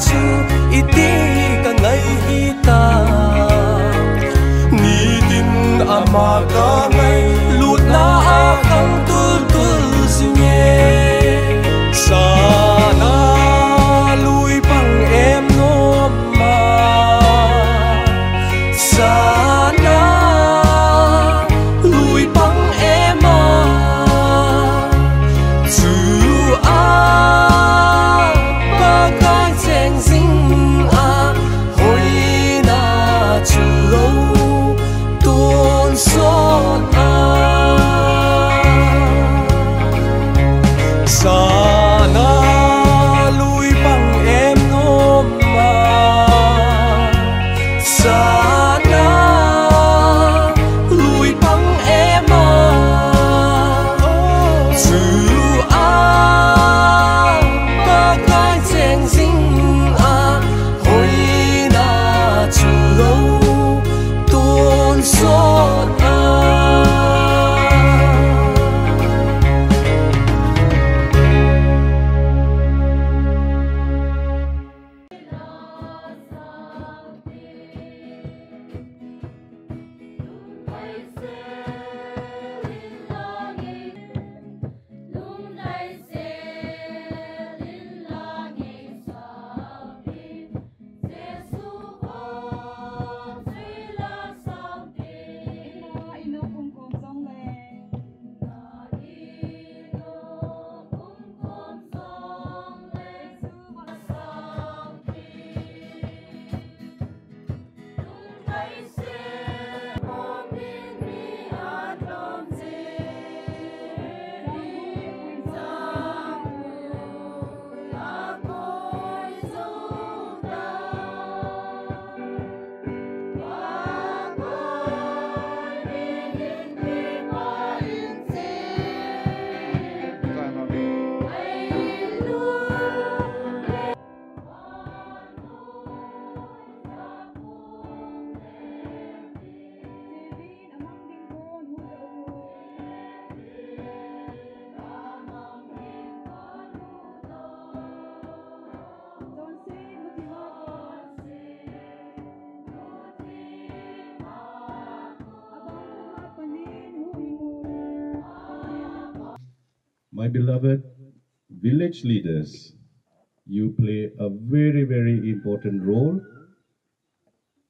Chữ leaders, you play a very, very important role.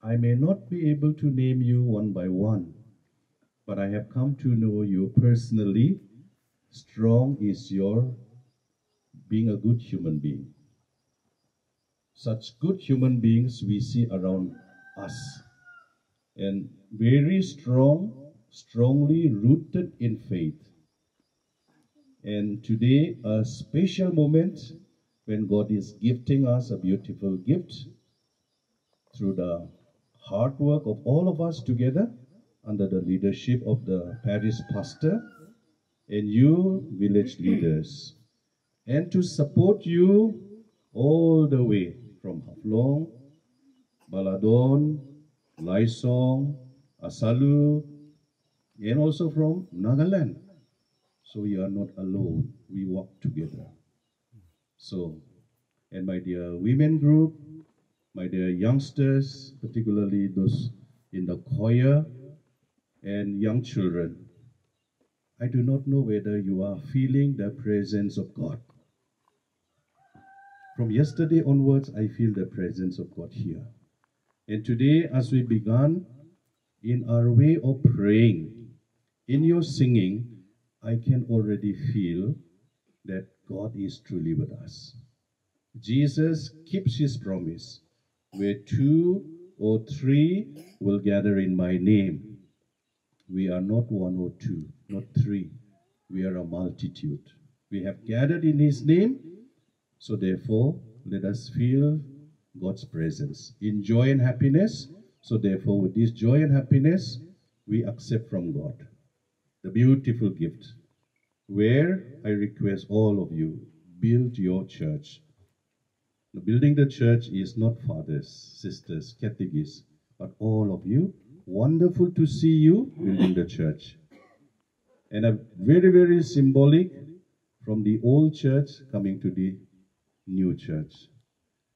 I may not be able to name you one by one, but I have come to know you personally. Strong is your being a good human being. Such good human beings we see around us and very strong, strongly rooted in faith. And today, a special moment when God is gifting us a beautiful gift through the hard work of all of us together under the leadership of the parish pastor and you village leaders and to support you all the way from Haflong, Baladon, Laisong, Asalu, and also from Nagaland. So you are not alone. We walk together. So, and my dear women group, my dear youngsters, particularly those in the choir and young children, I do not know whether you are feeling the presence of God. From yesterday onwards, I feel the presence of God here. And today, as we began in our way of praying, in your singing, I can already feel that God is truly with us. Jesus keeps his promise where two or three will gather in my name. We are not one or two, not three. We are a multitude. We have gathered in his name, so therefore, let us feel God's presence in joy and happiness. So therefore, with this joy and happiness, we accept from God the beautiful gift where I request all of you build your church. Building the church is not fathers, sisters, catechists, but all of you. Wonderful to see you building the church. And a very, very symbolic from the old church coming to the new church.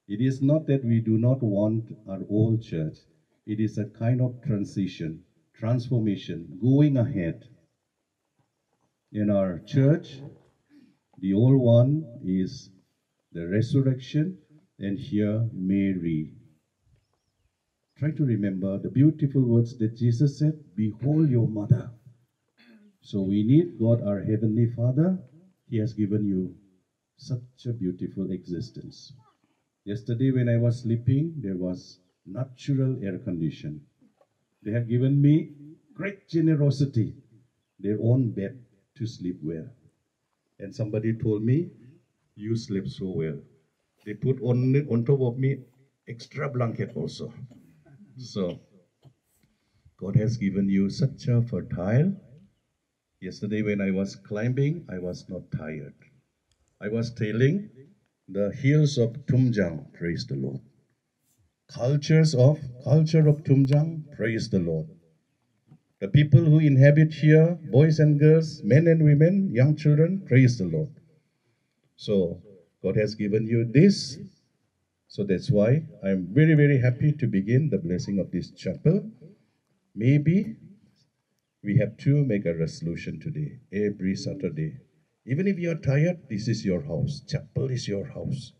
It is not that we do not want our old church. It is a kind of transition, transformation, going ahead. In our church, the old one is the resurrection, and here Mary. Try to remember the beautiful words that Jesus said, Behold your mother. So we need God, our Heavenly Father. He has given you such a beautiful existence. Yesterday, when I was sleeping, there was natural air condition. They have given me great generosity, their own bed to sleep well. And somebody told me, You sleep so well. They put on, on top of me extra blanket also. So, God has given you such a fertile. Yesterday, when I was climbing, I was not tired. I was telling the hills of Tumjang, praise the Lord. Cultures of culture of Tumjang, praise the Lord. The people who inhabit here, boys and girls, men and women, young children, praise the Lord. So God has given you this. So that's why I'm very, very happy to begin the blessing of this chapel. Maybe we have to make a resolution today, every Saturday. Even if you're tired, this is your house. Chapel is your house.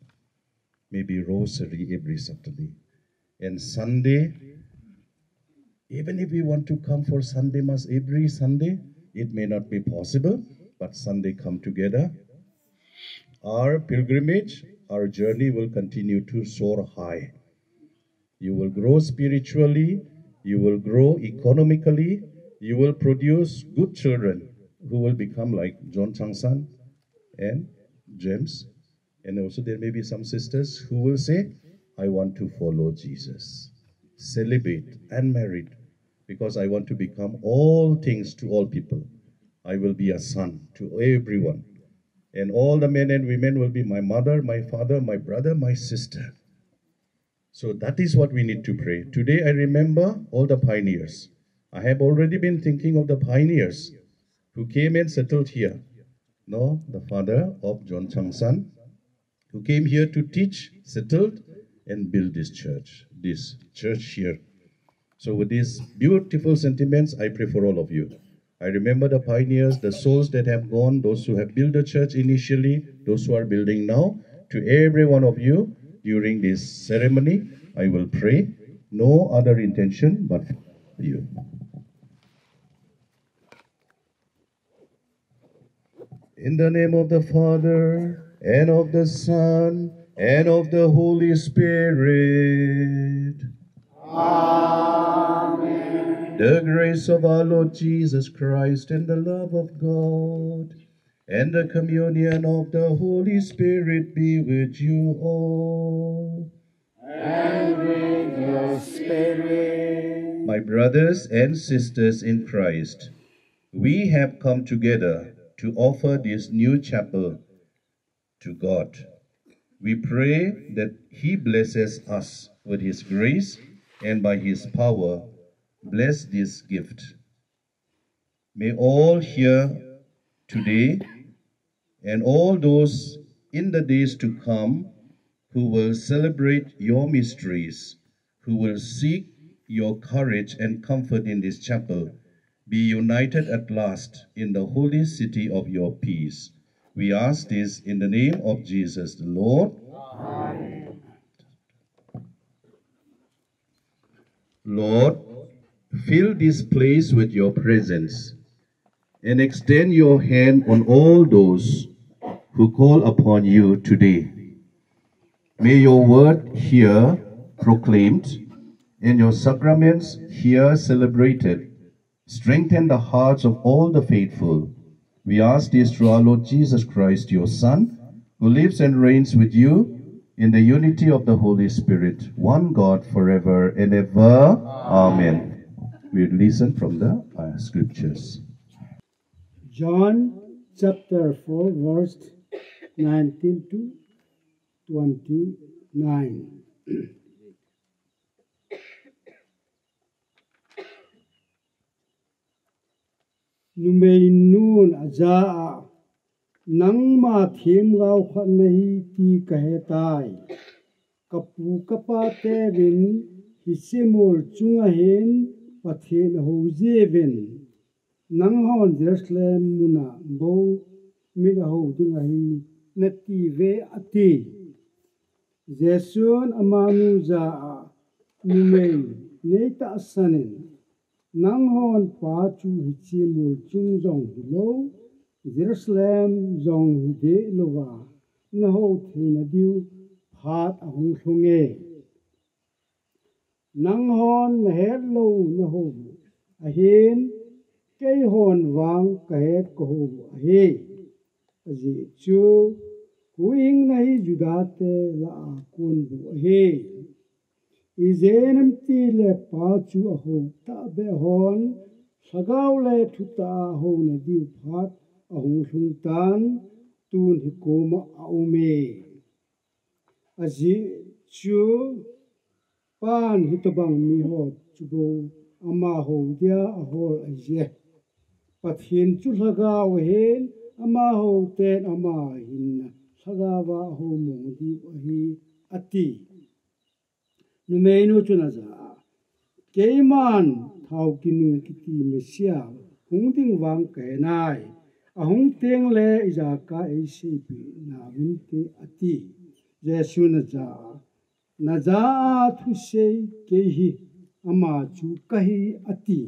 Maybe rosary every Saturday. And Sunday, even if we want to come for Sunday Mass every Sunday, it may not be possible, but Sunday come together. Our pilgrimage, our journey will continue to soar high. You will grow spiritually, you will grow economically, you will produce good children who will become like John Changsan and James. And also there may be some sisters who will say, I want to follow Jesus, celibate and married, because I want to become all things to all people. I will be a son to everyone. And all the men and women will be my mother, my father, my brother, my sister. So that is what we need to pray. Today I remember all the pioneers. I have already been thinking of the pioneers who came and settled here. No, the father of John Changsan, who came here to teach, settled, and build this church, this church here. So with these beautiful sentiments, I pray for all of you. I remember the pioneers, the souls that have gone, those who have built the church initially, those who are building now. To every one of you during this ceremony, I will pray. No other intention but for you. In the name of the Father, and of the Son, and of the Holy Spirit. Amen. The grace of our Lord Jesus Christ, and the love of God, and the communion of the Holy Spirit be with you all. And with your spirit. My brothers and sisters in Christ, we have come together to offer this new chapel to God. We pray that He blesses us with His grace and by His power bless this gift. May all here today and all those in the days to come who will celebrate your mysteries, who will seek your courage and comfort in this chapel, be united at last in the holy city of your peace. We ask this in the name of Jesus the Lord. Amen. Lord, fill this place with your presence and extend your hand on all those who call upon you today. May your word here proclaimed and your sacraments here celebrated Strengthen the hearts of all the faithful. We ask this through our Lord Jesus Christ, your Son, who lives and reigns with you in the unity of the Holy Spirit, one God forever and ever. Amen. We listen from the uh, scriptures. John chapter 4, verse 19 to 29. numei nun nang ma thim gao kha nahi ti kahetai kapu kapa te vin hisimol chunga hen pathen ho je vin nang hon jerusalem muna bo mi mid ho dinga hi na ti ve ati jesun amanu za numei neita sanin nang hon pa chu hichimol chung jong lo jerusalem jong hi de lo wa na ho thi na diu phat a hung thunge nang hon na het lo na ho a hin cây hồn vang ka het ko ho a he a ji chu huing na hi judate la kun bu a he izenem ti le pa chu a ho ta be hon sagau le thu ta ho na di phat ahung hung thung tan, tun hi koma a ume a ji chu pan hi tobang mi ho chu bo ama ho dia, a hol a je pathin chu sagau hen ama ho ten ama hin sagawa ho mo di wa hi ati nu me nu chu na za dạ, keiman thau kinu kiti mesia hung ding wang ke nai ahung teng le iza ka e pi na win te ati. Jesu na za na za thu se ke hi ama chu ka hi ati.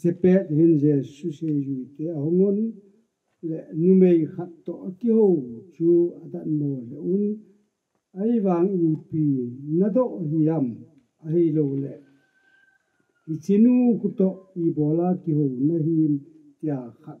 Se pe hin jesu se yu te ahungon hungon le numei khat to ki ho chu adan mo le un. Ai wang ni pi na do hiam ai lo le. Ichinu kuto ku i bola ki ho na hi tia khat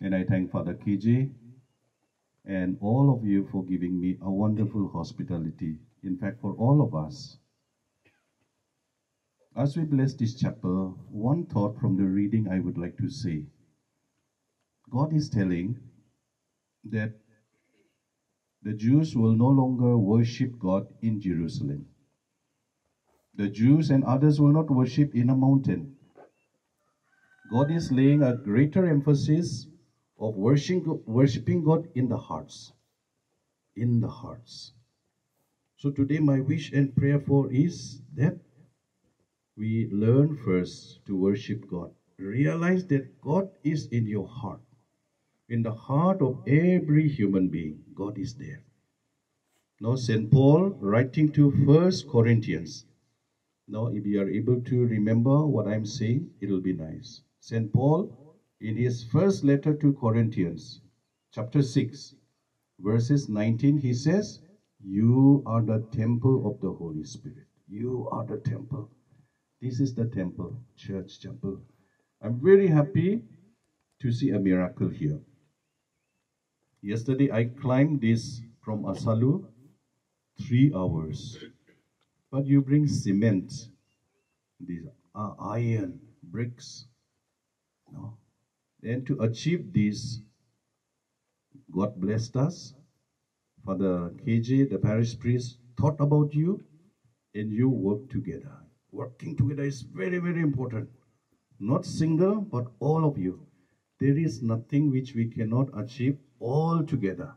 And I thank Father KJ and all of you for giving me a wonderful hospitality. In fact, for all of us. As we bless this chapel, one thought from the reading I would like to say. God is telling that the Jews will no longer worship God in Jerusalem. The Jews and others will not worship in a mountain. God is laying a greater emphasis of worshiping, worshiping God in the hearts. In the hearts. So today my wish and prayer for is that we learn first to worship God. Realize that God is in your heart. In the heart of every human being, God is there. Now St. Paul writing to First Corinthians. Now if you are able to remember what I'm saying, it'll be nice. St. Paul in his first letter to Corinthians, chapter 6, verses 19, he says, You are the temple of the Holy Spirit. You are the temple. This is the temple, church temple. I'm very happy to see a miracle here. Yesterday I climbed this from Asalu, three hours. But you bring cement, these are iron, bricks. No. And to achieve this, God blessed us. Father KJ, the parish priest, thought about you and you work together. Working together is very, very important. Not single, but all of you. There is nothing which we cannot achieve all together.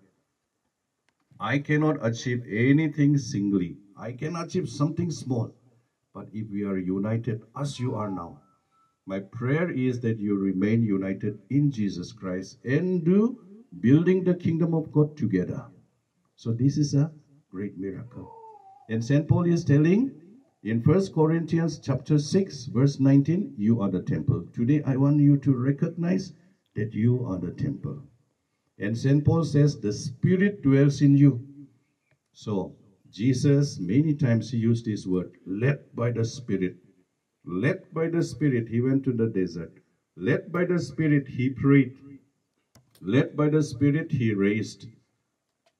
I cannot achieve anything singly. I can achieve something small. But if we are united as you are now, my prayer is that you remain united in Jesus Christ and do building the kingdom of God together. So this is a great miracle. And St. Paul is telling in First Corinthians chapter 6, verse 19, you are the temple. Today I want you to recognize that you are the temple. And St. Paul says the Spirit dwells in you. So Jesus, many times he used this word, led by the Spirit. Led by the Spirit, he went to the desert. Led by the Spirit, he prayed. Led by the Spirit, he raised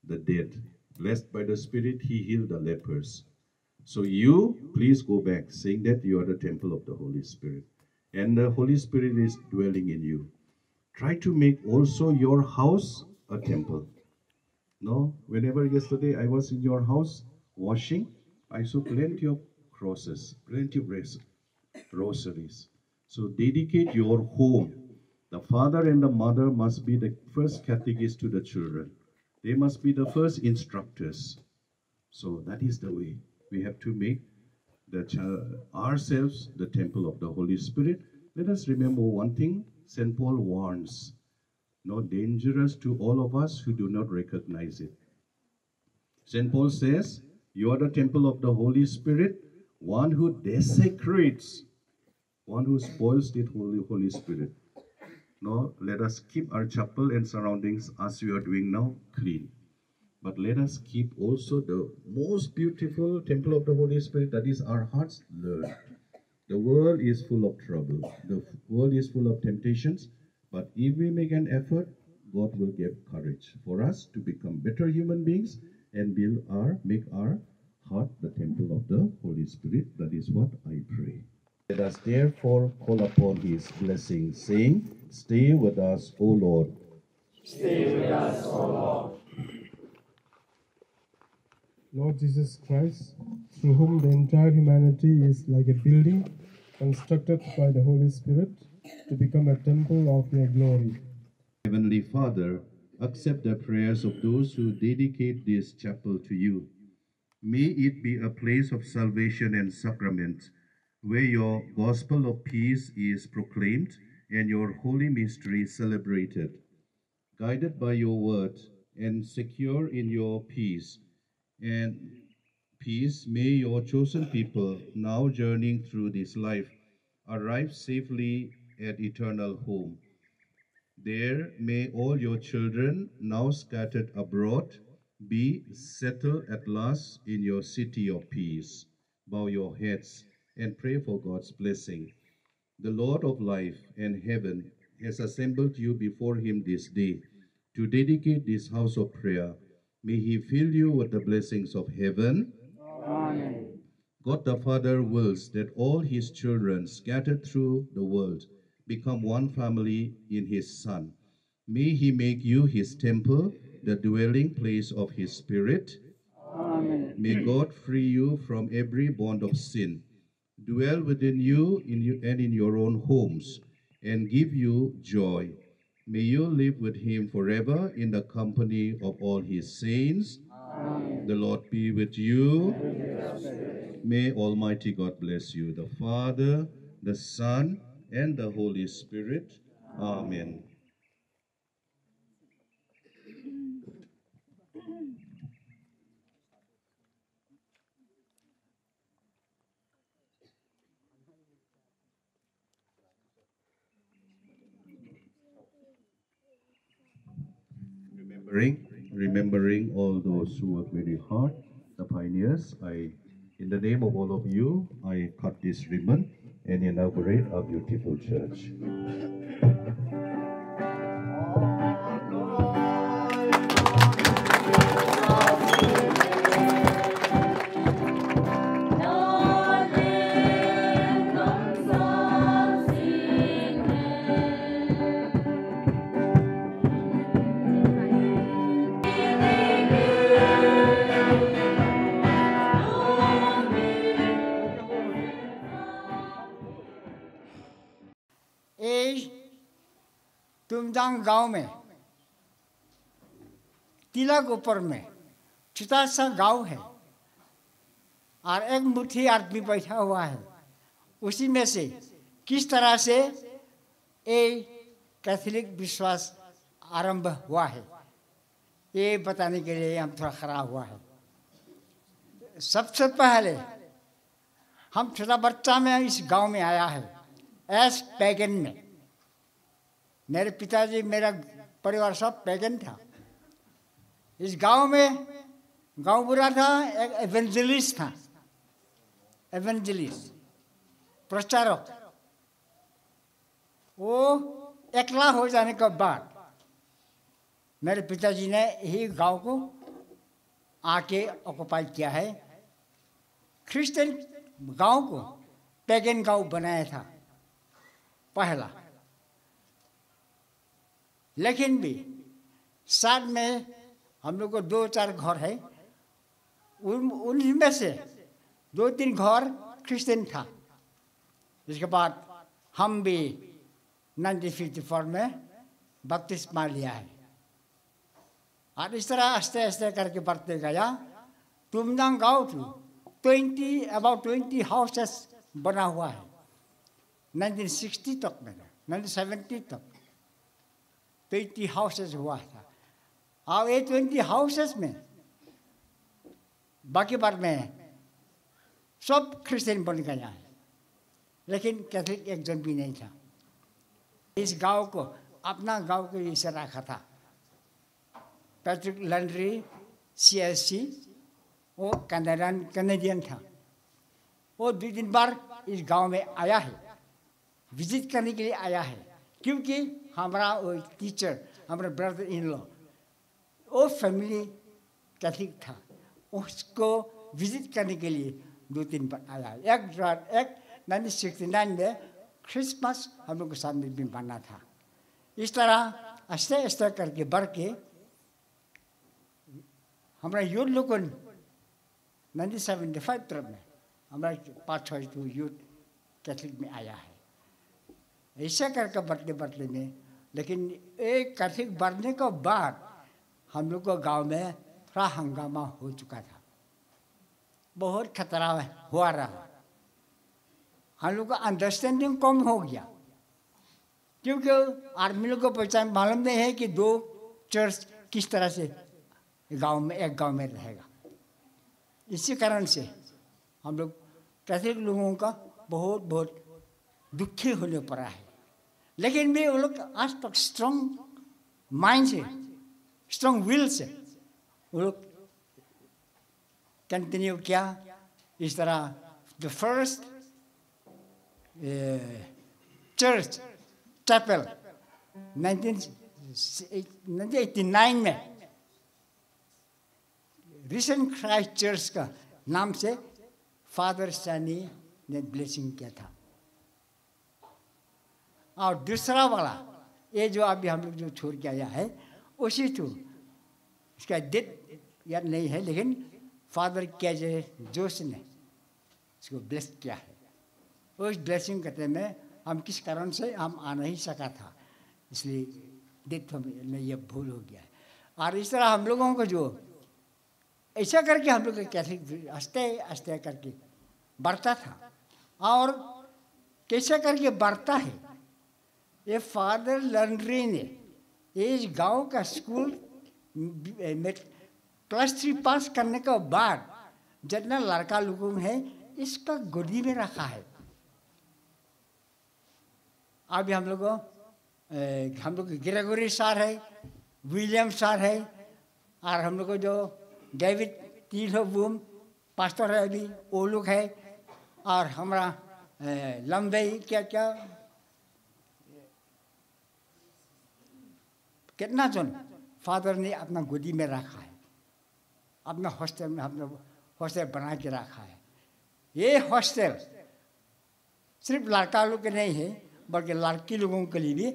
the dead. Blessed by the Spirit, he healed the lepers. So you, please go back, saying that you are the temple of the Holy Spirit. And the Holy Spirit is dwelling in you. Try to make also your house a temple. No, whenever yesterday I was in your house washing, I saw plenty of crosses, plenty of rosaries. So dedicate your home. The father and the mother must be the first catechists to the children. They must be the first instructors. So that is the way we have to make the ourselves the temple of the Holy Spirit. Let us remember one thing St. Paul warns not dangerous to all of us who do not recognize it. St. Paul says, You are the temple of the Holy Spirit, one who desecrates, one who spoils the Holy, Holy Spirit. No, let us keep our chapel and surroundings as we are doing now clean. But let us keep also the most beautiful temple of the Holy Spirit, that is our hearts, learn. The world is full of trouble. The world is full of temptations. But if we make an effort, God will give courage for us to become better human beings and build our, make our heart the temple of the Holy Spirit. That is what I pray. Let us therefore call upon his blessing, saying, Stay with us, O Lord. Stay with us, O Lord. Lord Jesus Christ, through whom the entire humanity is like a building constructed by the Holy Spirit to become a temple of your glory. Heavenly Father, accept the prayers of those who dedicate this chapel to you. May it be a place of salvation and sacrament, where your gospel of peace is proclaimed and your holy mystery celebrated. Guided by your word and secure in your peace and peace, may your chosen people, now journeying through this life, arrive safely at eternal home. There may all your children, now scattered abroad, be settled at last in your city of peace. Bow your heads and pray for God's blessing. The Lord of life and heaven has assembled you before him this day to dedicate this house of prayer. May he fill you with the blessings of heaven. Amen. God the Father wills that all his children scattered through the world become one family in his Son. May he make you his temple, the dwelling place of his spirit. Amen. May God free you from every bond of sin, dwell within you, in you and in your own homes, and give you joy. May you live with him forever in the company of all his saints. The Lord be with you. May Almighty God bless you, the Father, the Son, and the Holy Spirit. Amen. Remembering remembering all those who work very hard the pioneers. I in the name of all of you i cut this ribbon and inaugurate our beautiful church तुमदांग गाँव में, तिलक ऊपर में छोटा सा गाँव है, और एक मुट्ठी आदमी बैठा हुआ है। उसी में से किस तरह से ये कैथोलिक विश्वास आरंभ हुआ है, ये बताने के लिए हम थोड़ा खड़ा हुआ है। सबसे पहले हम छोटा बच्चा में इस गाँव में आया है, एस पैगन में। मेरे पिताजी, मेरा परिवार सब पैगन था। इस गाँव में, गाँव बुरा था, एक एवेंजलिस्ट था। एवेंजलिस्ट प्रचारक। वो एकला हो जाने के बाद मेरे पिताजी ने यही गाँव को आके ऑक्युपाई किया है। क्रिश्चियन गाँव को पैगन गाँव बनाया था। पहला। लेकिन भी, साथ में हम लोग को दो चार घर है। उन उनमें से दो तीन घर क्रिश्चियन था। इसके बाद हम भी 1954 में बपतिस्मा लिया है। और इस तरह आस्ते आस्ते करके बढ़ते गया। तुमदांग गाँव two twenty about twenty houses बना हुआ है। 1960 तक में 1970 तक। ट्वेंटी हाउसेस हुआ था। और ये ट्वेंटी हाउसेस में बाकी बार में सब क्रिश्चियन बन गया है। लेकिन कैथलिक एक जन भी नहीं था। इस गाँव को, अपना गाँव के लिए रखा था। पैट्रिक लंड्री सी एस सी वो कैनेडियन कैनेडियन था। वो दो दिन बार इस गाँव में आया है। विज़िट करने के लिए आया है। क्योंकि हमारा वो टीचर हमारा ब्रदर इन लॉ वो फैमिली कैथलिक था? उसको विज़िट करने के लिए दो तीन बार आया। एक बार, एक नाइनटीन सिक्सटी नाइन में क्रिसमस हम लोग के सामने भी माना था। इस तरह आस्ते आस्ते करके बढ़ के हमारा यूथ लोग नाइनटीन सेवेंटी फाइव तरफ़ में हमारा पाँच छः यूथ कैथलिक में आया है। ऐसा करके बढ़ते बढ़ते में लेकिन एक कैथलिक बढ़ने के बाद हम लोग को गाँव में थोड़ा हंगामा हो चुका था। बहुत खतरा हुआ रहा। हम लोग का अंडरस्टैंडिंग कम हो गया। क्योंकि आर्मी लोग को पहचान मालूम नहीं है कि दो चर्च किस तरह से गाँव में, एक गाँव में रहेगा। इसी कारण से हम लोग कैथलिक लोगों का बहुत बहुत दुखी होने पड़ा है। लेकिन भी वो लोग आज तक स्ट्रॉन्ग माइंड से स्ट्रॉन्ग विल से वो लोग कंटिन्यू किया इस तरह द फर्स्ट चर्च चैपल 1989 में रिसेंट क्राइस्ट चर्च का नाम से फादर सैनी ने ब्लेसिंग किया था और दूसरा वाला, ये जो अभी हम लोग जो छोड़ के आया है, उसी तो इसका डेट याद नहीं है, लेकिन फादर क्या जे जोश ने इसको ब्लेस किया है। उस ब्लेसिंग करते में हम किस कारण से हम आ नहीं सका था, इसलिए डेट हमें ये भूल हो गया है। और इस तरह हम लोगों को जो, ऐसा करके हम लोग कैसे हँसते हँसते करके बढ़ता था। और कैसे करके बढ़ता है ये फादर लंड्री ने इस गाँव का स्कूल क्लास थ्री पास करने के बाद, जितना लड़का लोगों है, इसका गोदी में रखा है। अभी हम लोग हम लोग ग्रेगोरी सर है, विलियम सर है, और हम लोग जो डेविड तीलो बूम, पास्टर है अभी, वो लोग है, और हमारा लंबे, क्या क्या कितना जन फादर ने अपना गोदी में रखा है, अपना हॉस्टल में अपना हॉस्टल बना के रखा है। ये हॉस्टल सिर्फ़ लड़का लोग के नहीं है, बल्कि लड़की लोगों के लिए भी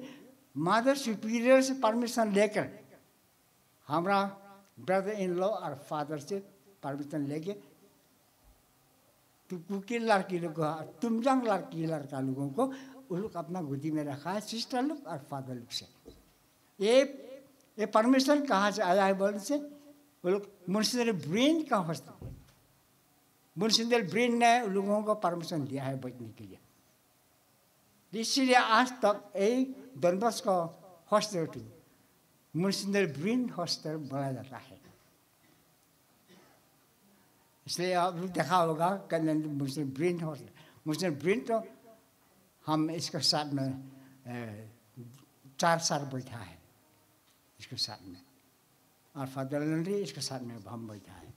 मदर सुपीरियर से परमिशन लेकर हमारा ब्रदर इन लॉ और फादर से परमिशन लेके कुकी लड़की लोग तुम जंग लड़की लड़का लोगों को वो लोग अपना गोदी में रखा है, सिस्टर लोग और फादर लोग से। ये ये परमिशन कहाँ से आया है बोलने से? वो लोग मुंशी ब्रेन का हॉस्टल मुंशी ब्रेन ने लोगों को परमिशन दिया है बचने के लिए। इसीलिए आज तक एक डनबस का हॉस्टल टू मुंशी ब्रेन हॉस्टल बोला जाता है। इसलिए आप देखा होगा Muslim brain hostel Muslim brain तो हम इसके साथ में चार साल बैठा है। इसके साथ में। और फादर लंडरी इसके साथ में हम बैठा है।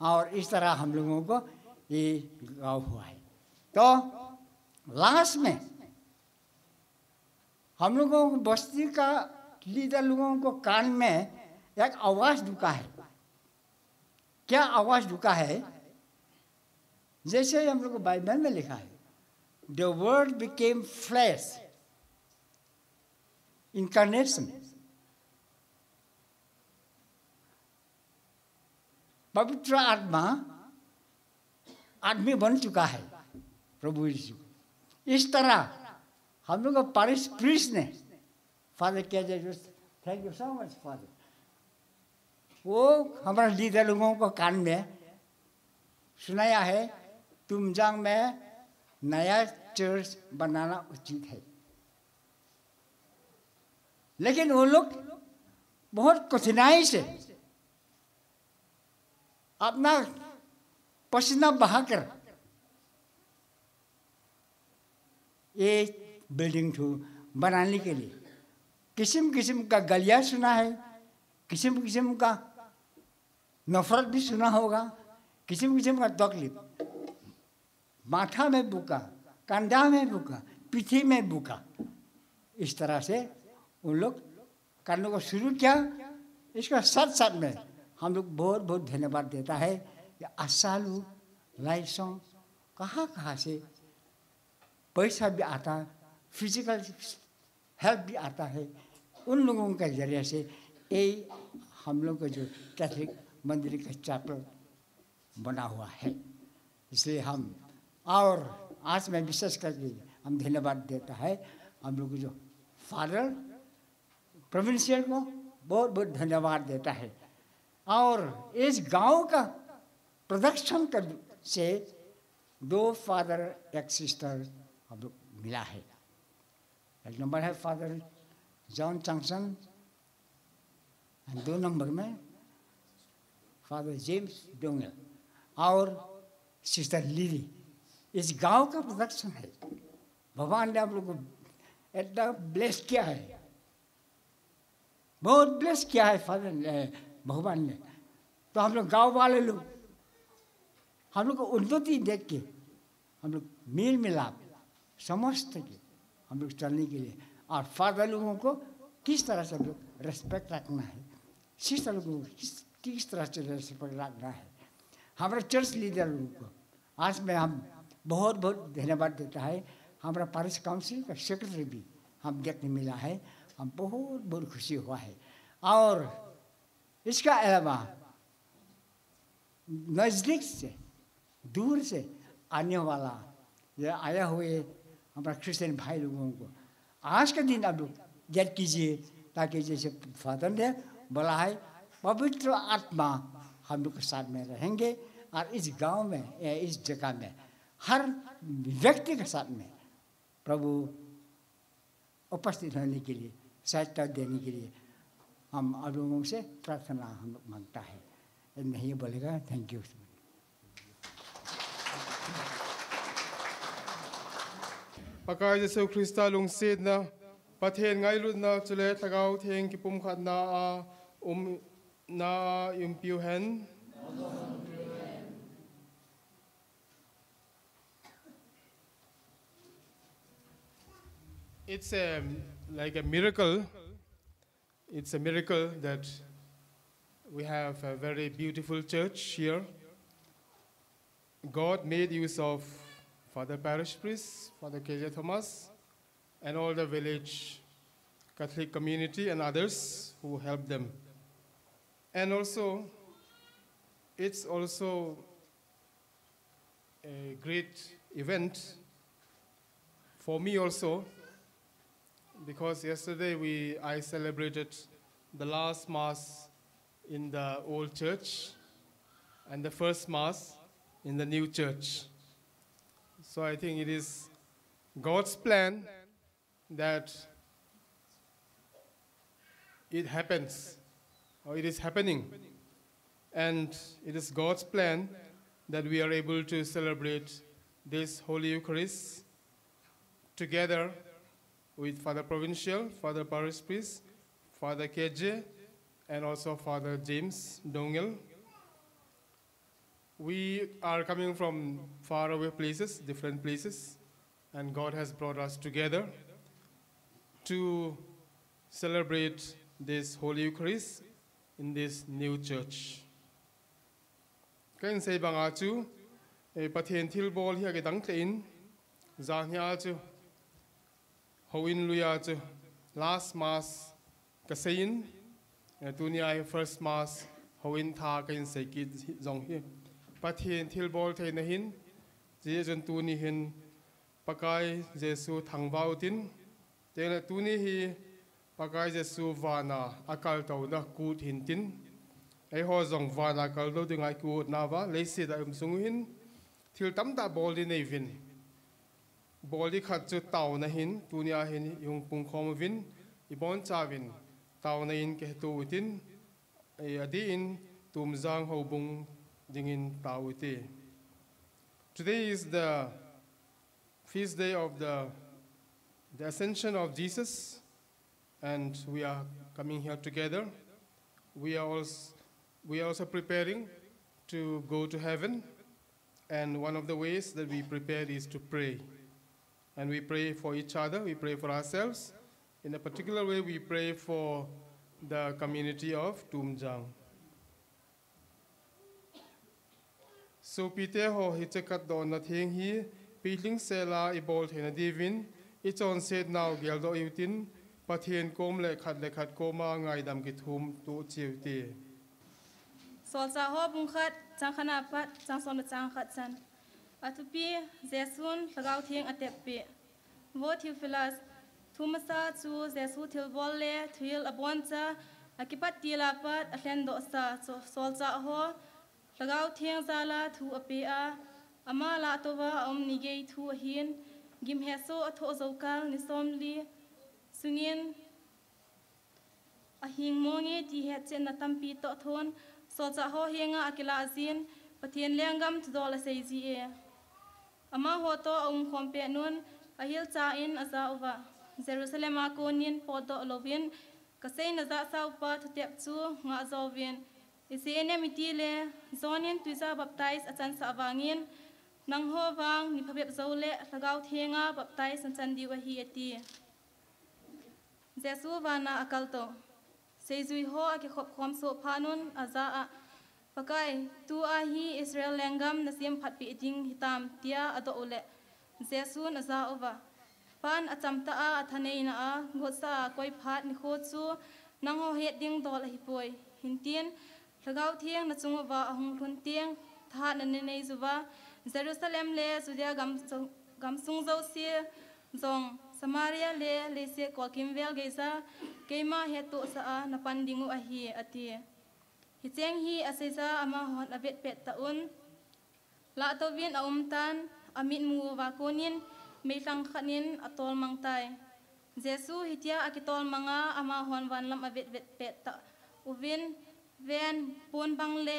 और इस तरह हम लोगों को ये गाँव हुआ है। तो लास्ट में हम लोगों को बस्ती का लीडर लोगों को कान में एक आवाज़ ढुका है। क्या आवाज़ ढुका है? जैसे हम लोग बाइबल में लिखा है the word became flesh incarnation पवित्र आत्मा आदमी बन चुका है, प्रभु यीशु। इस तरह हम लोग पारिस प्रिस ने, फादर किया जाए thank you so much father वो हमारे लीडर लोगों को कान में सुनाया है, तुम तुमजांग में नया चर्च बनाना उचित है। लेकिन वो लोग बहुत कठिनाई से अपना पसीना बहाकर। ये बिल्डिंग बनाने के लिए। किस्म किस्म का गलिया सुना है किस्म किस्म का नफरत भी सुना होगा किस्म किस्म का तकलीफ़। माथा में बुका कंधा में बुका पीठी में बुका इस तरह से उन लोग करने को शुरू किया। इसका साथ साथ में हम लोग बहुत बहुत धन्यवाद देता है कि आसालू लाइसों कहाँ कहाँ से पैसा भी आता फ़िज़िकल हेल्प भी आता है, उन लोगों के ज़रिए से ये हम लोग का जो कैथलिक मंदिर का चैप्टर बना हुआ है। इसलिए हम और आज मैं विशेष करके हम धन्यवाद देता है हम लोग जो फादर प्रोविंशियल को बहुत बहुत धन्यवाद देता है। और इस गाँव का प्रदर्शन कर से दो फादर एक सिस्टर मिला है। एक नंबर है फादर जॉन चंगसन दो नंबर में फादर जेम्स डोंगल और सिस्टर लिली इस गाँव का प्रोडक्शन है। भगवान ने आप लोग को इतना ब्लेस किया है। बहुत ब्लेस किया है फादर भगवान ने। तो हम लोग गाँव वाले लोग, हम लोग को उन्नति देख के, हम लोग मेल मिलाप समझते के, हम लोग चलने के लिए। और फादर लोगों को किस तरह से हम लोग रेस्पेक्ट रखना है सिस्टर लोगों को किस किस तरह से रेस्पेक्ट रखना है। हमारा चर्च लीडर लोगों को, आज मैं हम बहुत बहुत धन्यवाद देता है। हमारा पारिस काउंसिल का सेक्रेटरी भी हम देखने मिला है, हम बहुत बहुत खुशी हुआ है। और इसका अलावा नज़दीक से, दूर से आने वाला। ये आया हुए हमारा क्रिश्चियन भाई लोगों को। आज के दिन आप लोग याद कीजिए, ताकि जैसे फादर ने बोला है, पवित्र आत्मा हम लोग के साथ में रहेंगे, और इस गाँव में, या इस जगह में, हर व्यक्ति के साथ में प्रभु उपस्थित होने के लिए, सहायता देने के लिए हम आप लोगों से प्रार्थना हम लोग मांगता है नहीं बोलेगा thank you Pakai Jesu Krista lung sit na pathen ngai lut na chule thagau theng ki pum khat na a um na yum piu hen It's a, like a miracle. it's a miracle that we have a very beautiful church here. God made use of Father Parish Priest, Father KJ Thomas, and all the village Catholic community and others who helped them. And also, it's also a great event for me also, because yesterday we, I celebrated the last Mass in the old church and the first Mass in the new church. So I think it is God's plan that it happens, or it is happening. And it is God's plan that we are able to celebrate this Holy Eucharist together with Father Provincial, Father Parish Priest, Father KJ, and also Father James Doungel. We are coming from faraway places, different places, and God has brought us together to celebrate this Holy Eucharist in this new church. Kan say banga chu e pathen thil bol hi ge dang tlein za nya chu hầu in luya chứ last mass cái sein eh, tunia first mass hầu in tha cái in say kí dòng hi. Bắt hiền thiêu bol thấy nè hin. Chỉ dân tu ni hin. Pakai Jesu thằng vào tin. Thế là tu ni hi pakai Jesu vana akal tàu na cút hin tin. Ai ho dòng vana akal do thì ngay cút na va. Lấy xe đã um sung hin. Thiêu tam ta bol đi này vin. Khat chu tau na hin tu ni a hin yung pung khom tau na in ke tu tin adi in tum zang ho bung tau te today is the feast day of the the ascension of Jesus and we are coming here together. We are also, we are also preparing to go to heaven, and one of the ways that we prepare is to pray. And we pray for each other, we pray for ourselves. In a particular way, we pray for the community of Tumjang. So pite ho hitekat do na thing hi piling sela ibol thena divin ichon set now gel do yutin pathian kom le khat le khat ko ma ngai dam ki thum tu chiuti sol sa ho bung khat chang khana pat chang son chang khat san atupi jesun lagau thing atepi. Wo thiu philas thumasa chu jesu thil bol le thil abon akipat tila pat athen do sa cho ho lagau thing zala thu ape ama la to om ni ge thu hin gim heso atho zokal nisom li sungin ahing monge ti he chen to thon so ho henga akila azin pathian lengam tdol sei ji e ama ho to um khom pe nun a hil cha in aza uwa jerusalem a konin podo lovin kasei na za sa upa thutep chu nga zovin ise ene mitile zonin tuiza baptize achan sa awangin nang ho wang ni phabep zole lagaw thenga baptize san chan diwa hi ati. Jesu vana akalto. Seizui ho ake khop khom so phanun aza a pakai tu a hi Israel lengam nasim phat pi ding hitam tia ado ule. Jesu aza ova. pan acham ta a athanei na a koi phat ni kho chu nang ho het ding dol hi poi hin tien lagau thiang na chunga wa ahung thun tiang tha na ne nei zuwa jerusalem le sudia gam gam sung zo si zong samaria le le se ko kim vel geisa keima he to sa a na pan dingu a hi ati hi cheng hi aseja ama hon avet pet ta un la to vin aum tan amin mu wa konin me sang khanin atol mang tai jesu hitia akitol manga ama hon wan lam avet vet pet ta uvin ven pon bang le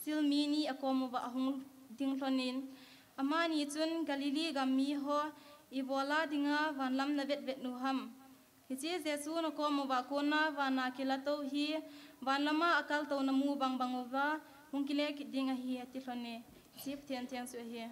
sil mini akom wa hung ding thonin ama ni chun galili gammi ho ibola dinga wan lam na vet vet nu ham hi je jesu no kom wa kona wa na kilato hi Wan lama akal tau namu bang bang mungkin lek dinga hi ati rane. Sip tian tian su hi.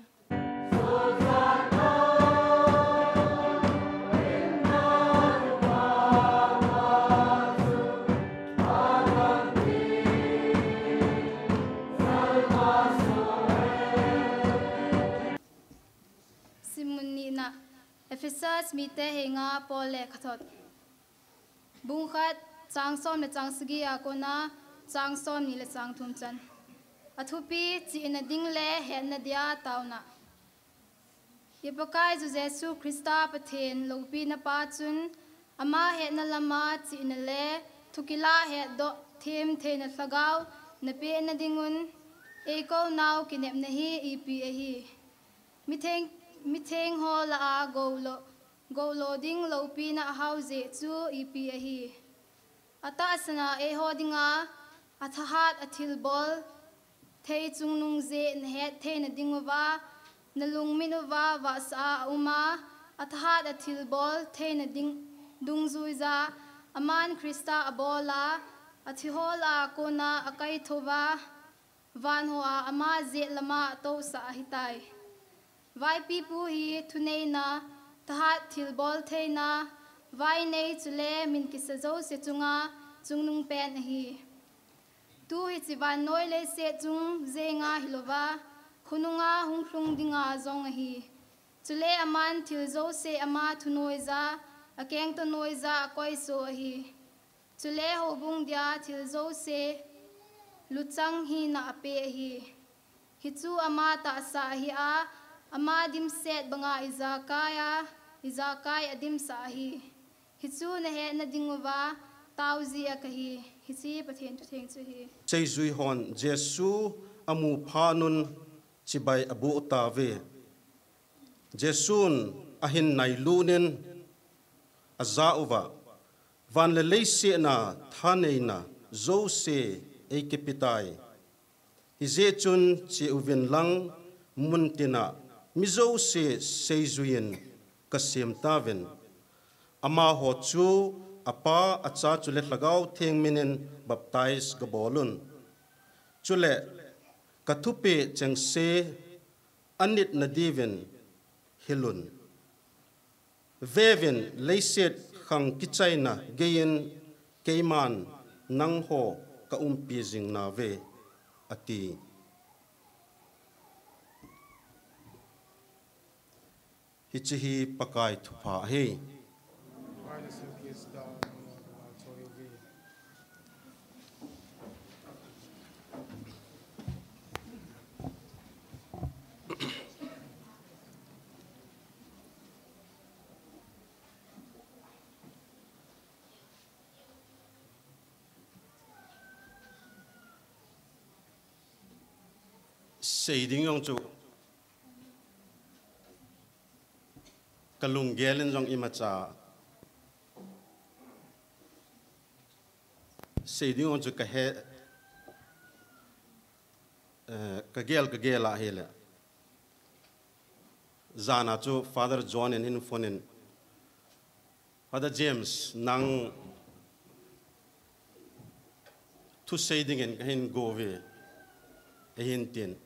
Efesas mite hinga pole katot. Bungkat chang som le chang sgi a ya ko na som ni le chang thum chan athupi ding le he na dia taw na. Ye pakai zu jesu lopi na pa chun. Ama he na lama le thukila he do them the sagau na pe na dingun e ko now hi ep a e ho la go lo lopi na hause chu ep e hi. Ata sana e ho dinga athahat athil bol thei chung nung je na he the na dingwa na lung minuwa wa sa uma athahat athil bol thei na ding dung zuiza aman krista abola athihola kona akai thowa van hoa ama je lama to sa hitai vai pi pu hi thunei na tahat thil bol theina vai nei chule min ki sa zo se chunga chungnung pen hi tu hi chi van noi le se chung zenga hilova khununga hunghlung dinga zong hi chule aman thil zo se ama thunoi za akeng to noi za koi so hi chule ho bung dia thil zo se luchang hi na ape hi hi chu ama ta sa hi a ama dim set banga izakaya izakai adim sa hi hi chu na he na dingwa tauzi a kahi hi chi pathen tu theng chu hi. Sei zui hon, jesu amu phanun chibai abu ta ve. Jesun ahin nai lunin aza uwa van le leise na thane na, zo se e kepitai hi je chun, chi uvin lang, mun tina mi zo se seizuin kasem taven ama ho chu apa acha chule lagau theng minin baptize gabolun chule kathupe chengse anit nadivin hilun. Vevin leiset khang kichaina gein keiman nang ho ka umpi jing na ve ati. Hichi hi pakai thupa hei Sa iding yung tu kalunggelin yung sei ding yong chu ka he ka uh, gel ka gela hele zana chu father john in infonin. Father james, nang thu sei ding en ka hin go ve e hin tin.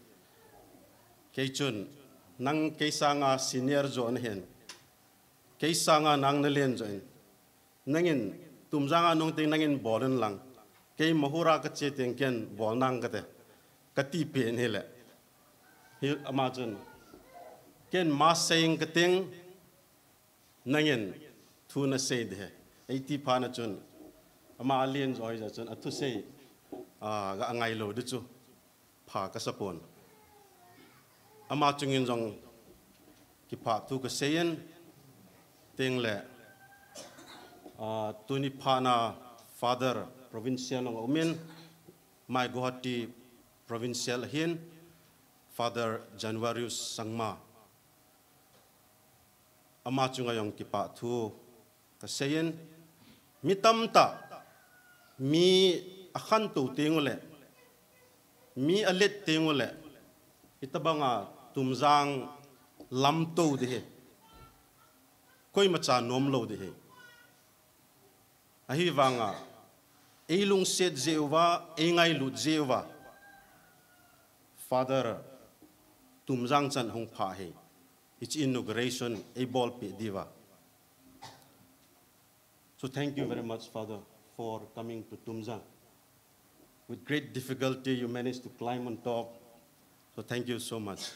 Ke chun, nang ke sanga senior John hen ke sanga nang na len join nangin tumjanga nong ting nangin bolen lang. Kei mahura ka che ting ken bol nang ka te ka ti pe ne le hi ama chun ken ma saying ka ting nangin thu na se de ai ti pa na chun. Ama alien joy ja chun. Athu se a ga angai lo de chu. Pha ka sapon. Ama chungin jong ki pha thu ka seyen teng le a tuni pha na father provincial ng umin my guwahati provincial hin, father januarius sangma. Ama chunga yong ki pa thu. Ka seyen mi tam ta, mi akhan tu tingule mi alet tingule itabanga tumjang lam tu de he, koi macha nom lo de he. Ahi wanga eilung set zewa engai lut zewa father tumjang chan hong pha he. Its inauguration a ball pe diva. So thank you very much father for coming to tumjang with great difficulty you managed to climb on top. So thank you so much.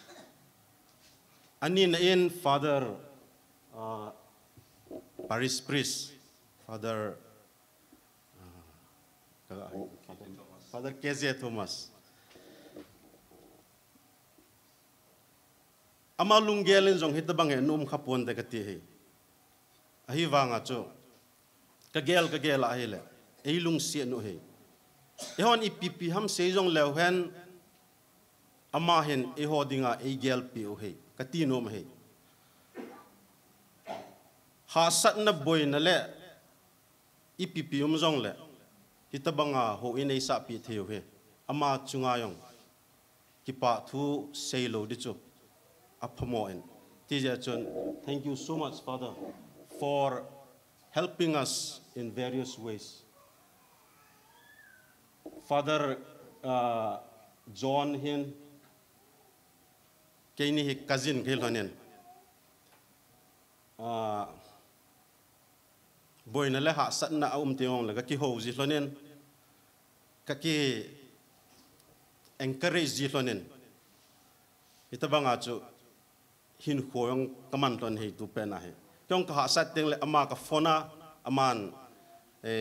Anin in the end, father uh, paris priest father father kezia thomas. Ama lunggelin jong hitabang en um khapon de kati he. Ahi wanga cho. Kagel gel ahi gel a ei lung si no he. Ehon ipipi ipp ham se jong lew hen, ama hen e ho dinga e gel pi o he. Kati no he. Ha sat na boy na le ipp um jong le. Ho in ei sa pi he ama thu di chu. Teacher John, thank you so much, Father, for helping us in various ways. Father uh, John hin, kini hi cousin kilhonin. Uh, boy na leha sat na um tiong la ki ho zi lonin ka ki encourage zi lonin ita banga vâng chu hin khoyong kaman ton he tu pe na he kyong ka sat ting le ama ka fona aman e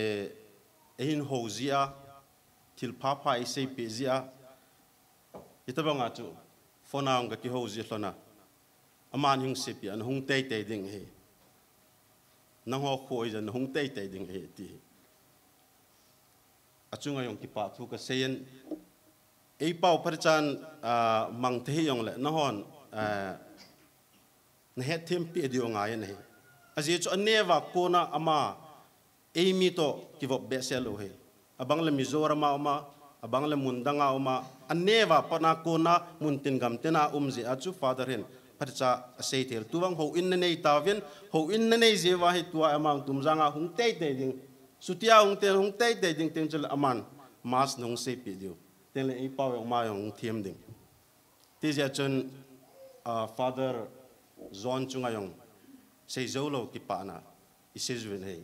e hin ho zia til pa pa i se pe thì ita banga vâng chu fona ong ka ki ho zi lona aman hing se pi an hung te te ding he nang ho khoi jan hung tei tei ding he ti. Achunga yong ki pa thu ka seyen. Ei pau parchan ah, mang the yong le. Ah, na hon na he thêm pi di ong ai nei azi chu aneva kona ama eimi to ki kivop be se lo he. Abang le mizoram ma abang le mundanga ma aneva pana kona muntin gam tena umzi achu father hen phát ra xây thiệt tu vang hậu in này ta viên hậu in này gì và hết tua amang tum zanga hung tê tê ding. Sutia hung tê hung tê tê ding tiếng chul aman. Mas nong xây pi điều tên là ipa vang mai hùng thiêm ding. Thế giờ chân father John chung à, ayong xây dấu lâu kịp bạn à xây duyên hay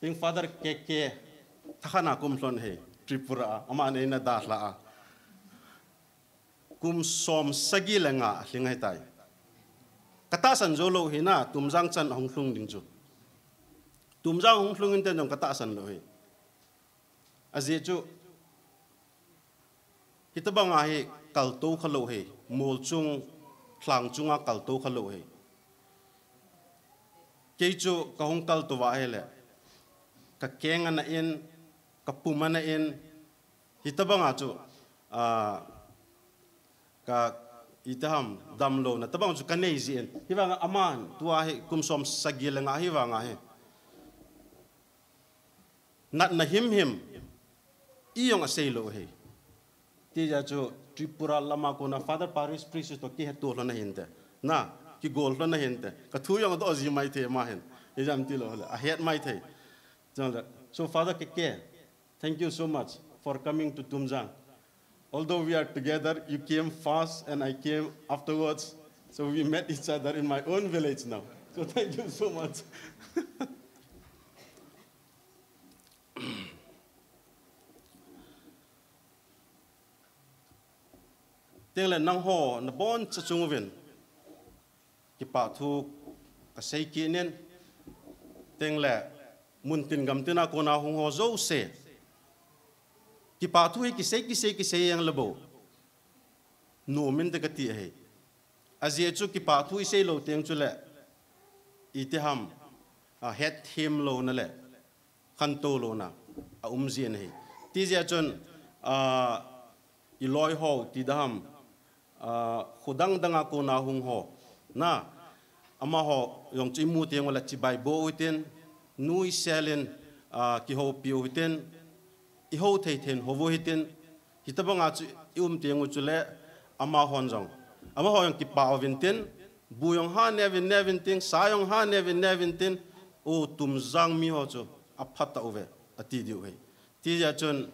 tiếng father keke thakana kumlon hay tripura ama anh ấy na đạt là kum som sagi lenga hlingai tai. Kata san zolo hi na tumjang chan hong hlung ding chu tumjang hong hlung in ten jong kata san lo hi. Azi chu hitabanga hi kal to khalo hi, mol chung, thlang chunga kal to khalo he ke chu ka hong kal to wa hele ka kenga na in, ka puma na in hitabanga chu, a ka itaham damlo na tabang ju kanei zin hiwanga aman tua he kumsom sagilenga hiwanga he. Nat na him him, iyong aselo he. Ti ja chu Tripura lama ko na Father Paris priest to ki hetu lo na hinte na, ki gol lo na hinte ka thu yong do ji mai the ma hen. E jam ti lo a het mai the. So, Father, ke ke. Thank you so much for coming to Tumjang. Although we are together you came fast and I came afterwards. So we met each other in my own village now. So thank you so much. Tiếng lên năng hồ nó bon cho chung viên cái bảo thu ka sei ki nen. Teng le mun tin gam tina ko na hung ho zo se. ki कि पाथु है किसे किसे किसे young लबो no मिन दगति है अजे चु कि पाथु इसे लो तेंग चुले इते हम हेड हिम लो नले खंतो लो ना उमजियन है तीजे चुन इलोय हो तिदहम खुदंग दंगा को ना हुंग हो ना अमा हो योंग चिमु तेंग वाला चिबाई बो उतेन नुई सेलिन कि हो पियो उतेन i ho thei then ho vo hiten hitabanga chu um te ngu chu le ama hon jong. Ama ho yang ki pa vin tin, bu yong ha ne vin ne vin ting sa yong ha ne vin ne vin tin o tum zang mi ho chu a phata ove a ti diu he. Ti ja chun,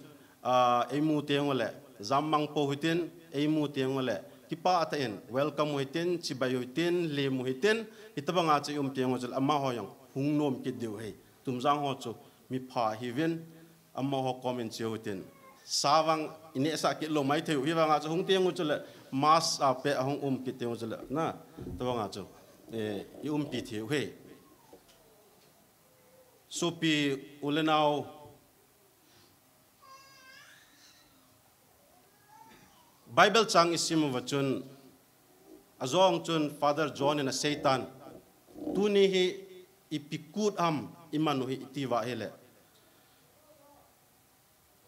a emu mu te ngole zam mang po hitin ei mu te ngole ki pa ta in welcome hitin chi bai hitin le mu hiten hitabanga chu um te ngu chu ama ho yang hung nom ki di he. Tum zang ho chu mi pha hi vin amma ho comment che tin sawang ine sa ki lo mai theu. Hi wanga chu hung tiang chule. Mas a pe hung um ki tiang chule. Na, to wanga chu e i um pi theu he. So pi ulenau Bible chang isim wachun azong chun. Father John in a Satan. Tu ni hi ipikut am imanu hi itiwa hele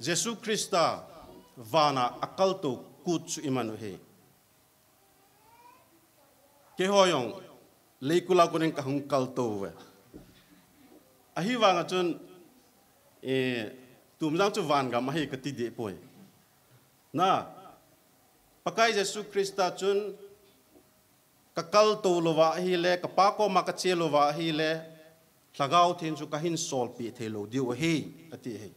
Jesu Krista vana akal tu kut su imanu he. Ke hoyong, leikula kunen ka hung kal to we. Ahi wanga chun e tumjang chu van ga mahi ka ti de poi na, pakai Jesu Krista chun kakal to lo hi le kapako makachelo wa hi le lagao thin chu kahin sol pi thelo diu hi ati hei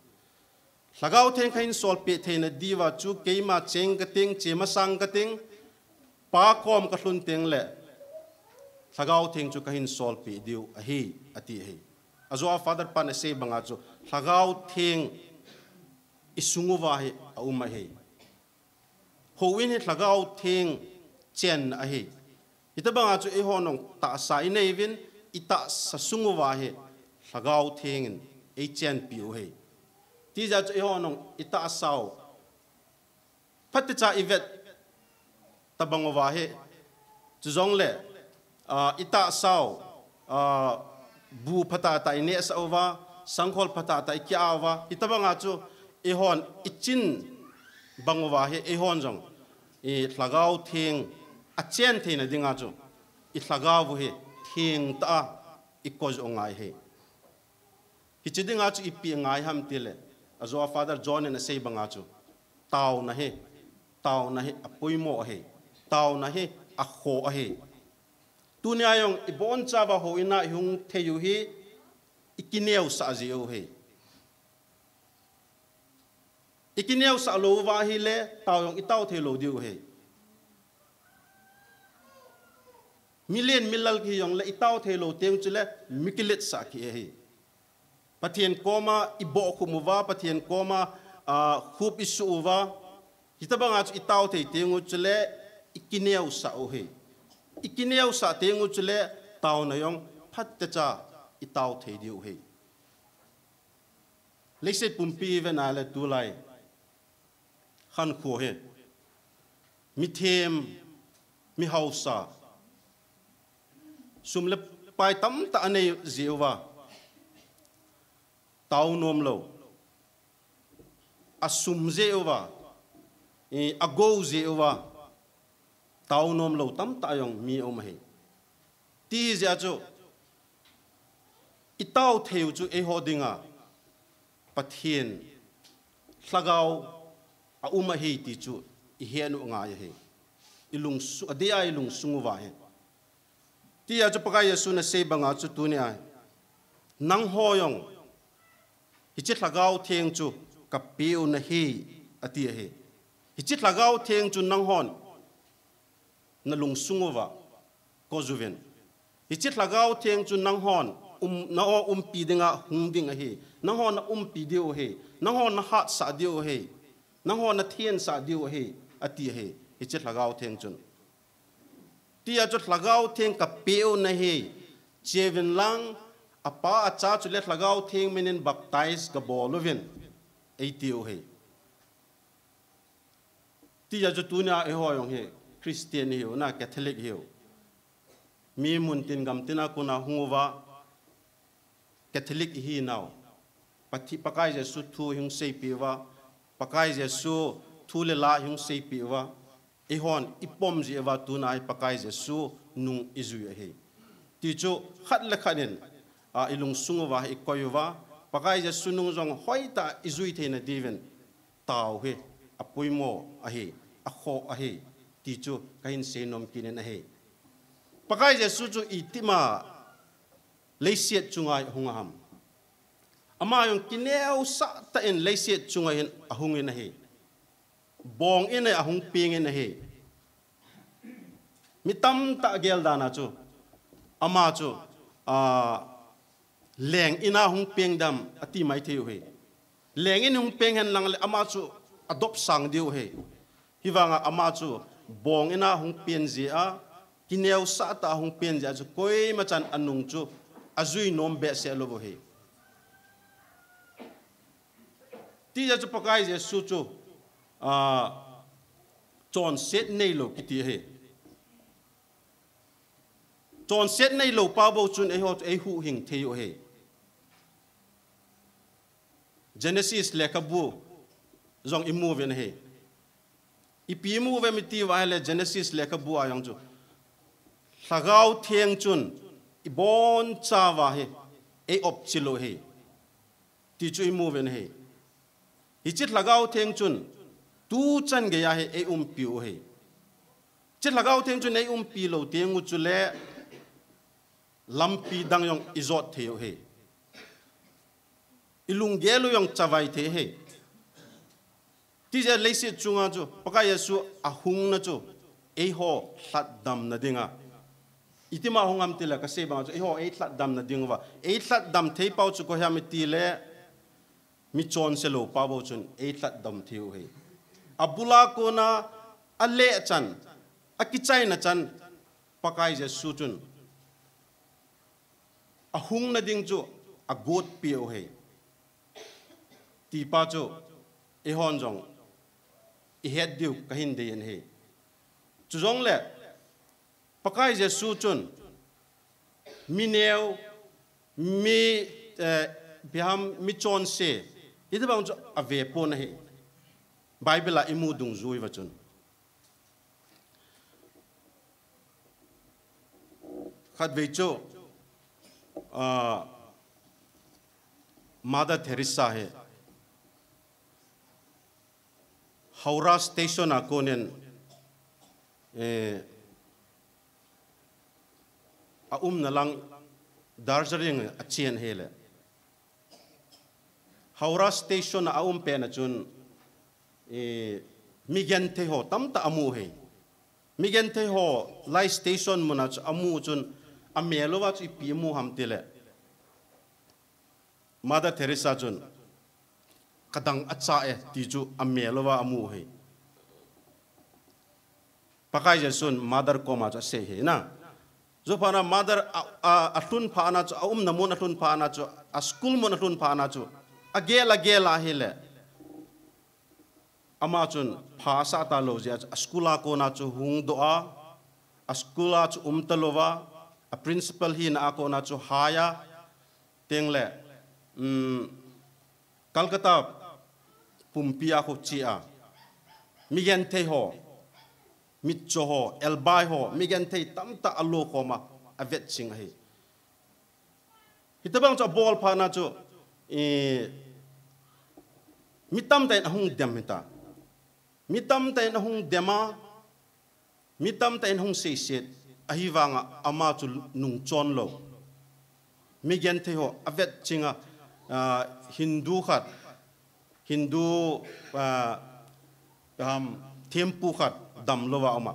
lagau teng kain sol pe te na diwa chu keima cheng ka teng che sang ka teng pa kom ka hlun teng le. Lagau teng chu kain sol pe diu a hi ati hi. Azwa father pa na se banga chu lagau teng i sungu wa hi a um hi. Ho win hi lagau teng chen a hi. Ita banga chu e honong ta sa i nei vin ita sa sungu wa hi lagau teng ei e chen piu hei. ti ja cho ho nong ita asau phat cha ivet tabangowa he chu zong le ah, ita asau ah, bu phata ta ne sawa sanghol phata ta kya awa itabanga chu ehon ichin bangowa he ehon jong. E tlagau thing, achen thing na dinga chu i tlagau bu he thing ta, ikoj ongai he. Hi chidinga chu ipi ngai ham tile azo father john na sei banga chu tau na he. Tau na he. Apui mo he. Tau na he. A kho a he. Tu ne ayong ibon bon cha ba ho ina hung the yu hi ikineu sa ji o he. Ikineu sa lo wa hi le tau yong itau the lo diu he. Million milal ki yong le itau the lo teng chule mikilet sa ki e he. Pathian koma ibo khumuwa pathian koma a khup isuwa hitabanga chu itaw the tengu chule ikineu sa o he ikineu sa tengu chule taw na yong phat ta cha itaw the diu he leise pumpi ve na le tu lai khan khu he mi them mi hausa sum le pai tam ta ane ziwa tau nom lo. A sum zewa e a go zewa tau nom lo tam ta yong mi o he ti zia chu i tau theu chu e ho dinga pathian, hlagau, a uma he ti chu i hian u nga ye he ilung su adia ilung sungu wa he. Ti ya chu pakai yesu na se banga chu tu ne ai. Nang ho yong hi chi thlagau theng chu ka piu na hi atia hi hi chi thlagau theng chu nang hon na lung sunguwa ko juven hi chi thlagau theng chu nang hon um na o um pi dinga hung dinga hi nang hon na um pi dio hi nang hon na hat sa dio hi nang hon na thien sa dio hi atia hi hi chi thlagau theng chun. Tia chu thlagau theng ka peu na hi. Chevin lang apa acha chu let lagau thing minin baptize ka bolovin ei tiu he ti ya chu tu na e ho yong he christian hiu na catholic hiu mi mun tin gam tina kuna hunguwa catholic hi now pati pakai je su thu hung sei piwa pakai je su thu le la hung sei piwa e hon ipom ji wa tu na pakai je su nung izu he ti chu khat la khanin a ilung sungowa i koyowa pakai ja sunung jong hoita izui theina diven. Tau he apuimo ahi akho ahi ti chu kain senom kinen ahi pakai ja su chu itima leisiet chungai hungaham ama yung kineu sa ta en leisiet chungai hen ahungin ahi bong in e ahung pingin ahi mitam ta gel dana chu. Ama chu, a leng ina hung peng dam, ati mai theu he. Leng in hung peng hen lang ama chu, adop sang diu he. Hiwanga ama chu, bong ina hung pen ji a kineu sa ta hung pen ji a chu koi ma chan anung chu, azui nom be se lo bo he. Ti ja chu pakai je su chu, a, chon set nei lo kiti he. Chọn set nei lo bao bo chun e ho e hu hing thế yo he. Genesis leka bu zong imu ven he ipi mu ve mi ti wa le Genesis leka bu ayang chu thagau thieng chun i bon cha wa he e op chilo he ti chu imu ven he hi chit lagau thieng chun tu chan ge ya he e um piu he chit lagau thieng chun e um pi lo tieng u chu le lampi dang yong izot theo he ilung yang yong chawai the he. Ti je leisi chunga chu paka yesu ahung na chu e ho thlat dam na dinga. Itima hongam tila ka se ba chu e ho e thlat dam na dingwa e sat dam thei pau chu ko ha mi ti le, mi chon se lo pa bo chun e dam theo he. Abula ko na ale chan, akichai na chan pakai je su chun. A na ding chu a pio he. तीपाचो इहोन जोंग इहेत दिउ कहिन देयन हे चुजोंग ले पकाय जे सुचुन मिनेव मि Biham मिचोन से इदबांग जो अवे पोन हे बाइबल आ इमु दुंग जुइ वचुन खत वेचो आ मादा थेरिसा है Howrah station akonen eh aum nalang Darjeeling achien hele Howrah station aum pe na chun eh migen the ho tam ta amu he migen the ho lai station munach amu chun amelowa chi pimu hamtile Mother Teresa chun kadang acha e ti chu amelowa amu he pakai jasun mother koma cha se he na जो फाना मादर अटुन फाना चो अम नमोन अटुन फाना चो आ school मोन अटुन फाना चो अगेल अगेल आहिले अमाचुन फासा तालो जे स्कूला कोना चो हुंग दोआ स्कूला चो उमतलोवा a a school a chu um ta lo wa a principal hi na ko na cha haya tengle um kalkata pumpia ho chia mi gen te ho mi cho ho el bai ho mi gen te tam ta alo ko ma avet sing hi hitabang cho bol pha na cho e mi tam ta na hung dem ta mi tam ta na hung dema mi tam ta na hung se se ahiwanga ama chu nung chon lo mi gen te ho avet chinga hindu khat Hindu ham thiempu khat dam lowa oma.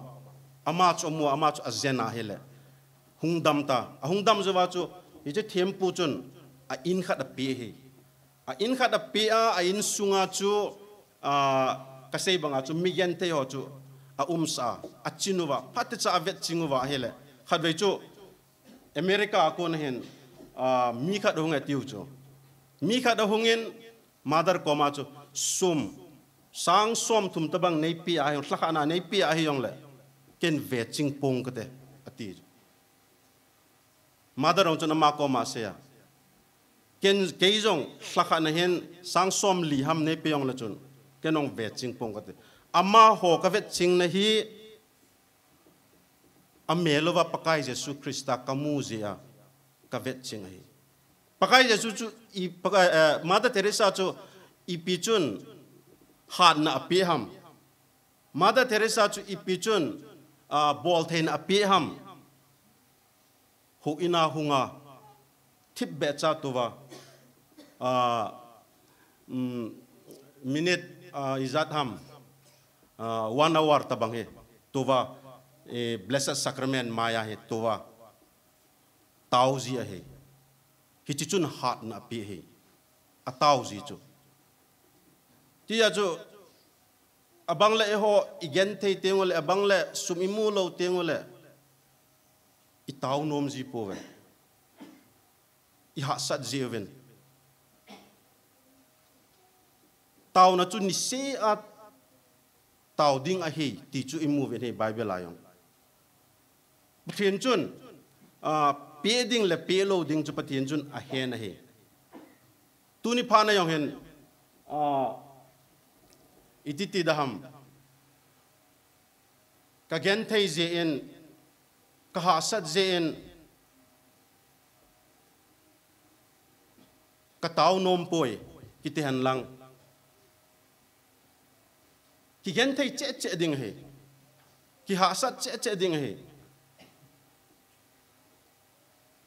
Ama chomu ama ch azena hung hungdam ta. Hungdam zowa chu thêm thiempu chun, a in khát a pi hì a in khat a pi a a in sunga chu a kasei banga chu, mi yan te ho chu, a umsa a chinuwa phat cha avet chinguwa hele. Khat ve chu, america ko hen uh, mi khat hung a tiu chu. Mi khat hungin mother koma chu sum. Sang som thum tabang nei pi ai hla khana nei pi ai yong le. Ken ve ching pong ka ati mother ong chuna ma koma se ya ken ke jong hla khana hen sang som li ham nei pi yong le chun. Ken ong ve ching pong ka te. Amma ho ka ve ching na hi amelo pakai jesu krista kamu je ya ka ve ching hi. Pakai Yesu chu i pakai Mother Teresa chu i pichun hat na api ham Mother Teresa chu i pichun bol thein api ham hu ina hunga tip be cha tuwa a minute izat ham one hour tabang he tuwa e blessed sacrament maya he towa tauzi he hi chi chun hat na pi hi. A tau zi chu ti ya chu abang le ho igen thei tengol abang le sum i mu lo tengol i tau nom ji po ve i ha sat ji ven. Tau na chu ni se a tau ding a hi ti chu i mu ve ne bible ayong yong. Thien chun ทียนจุนเปียดิงและเปียโลดิงจุปะเทียนจุนอาเฮนะเฮตูนิพานายองเห็นอิติติดหั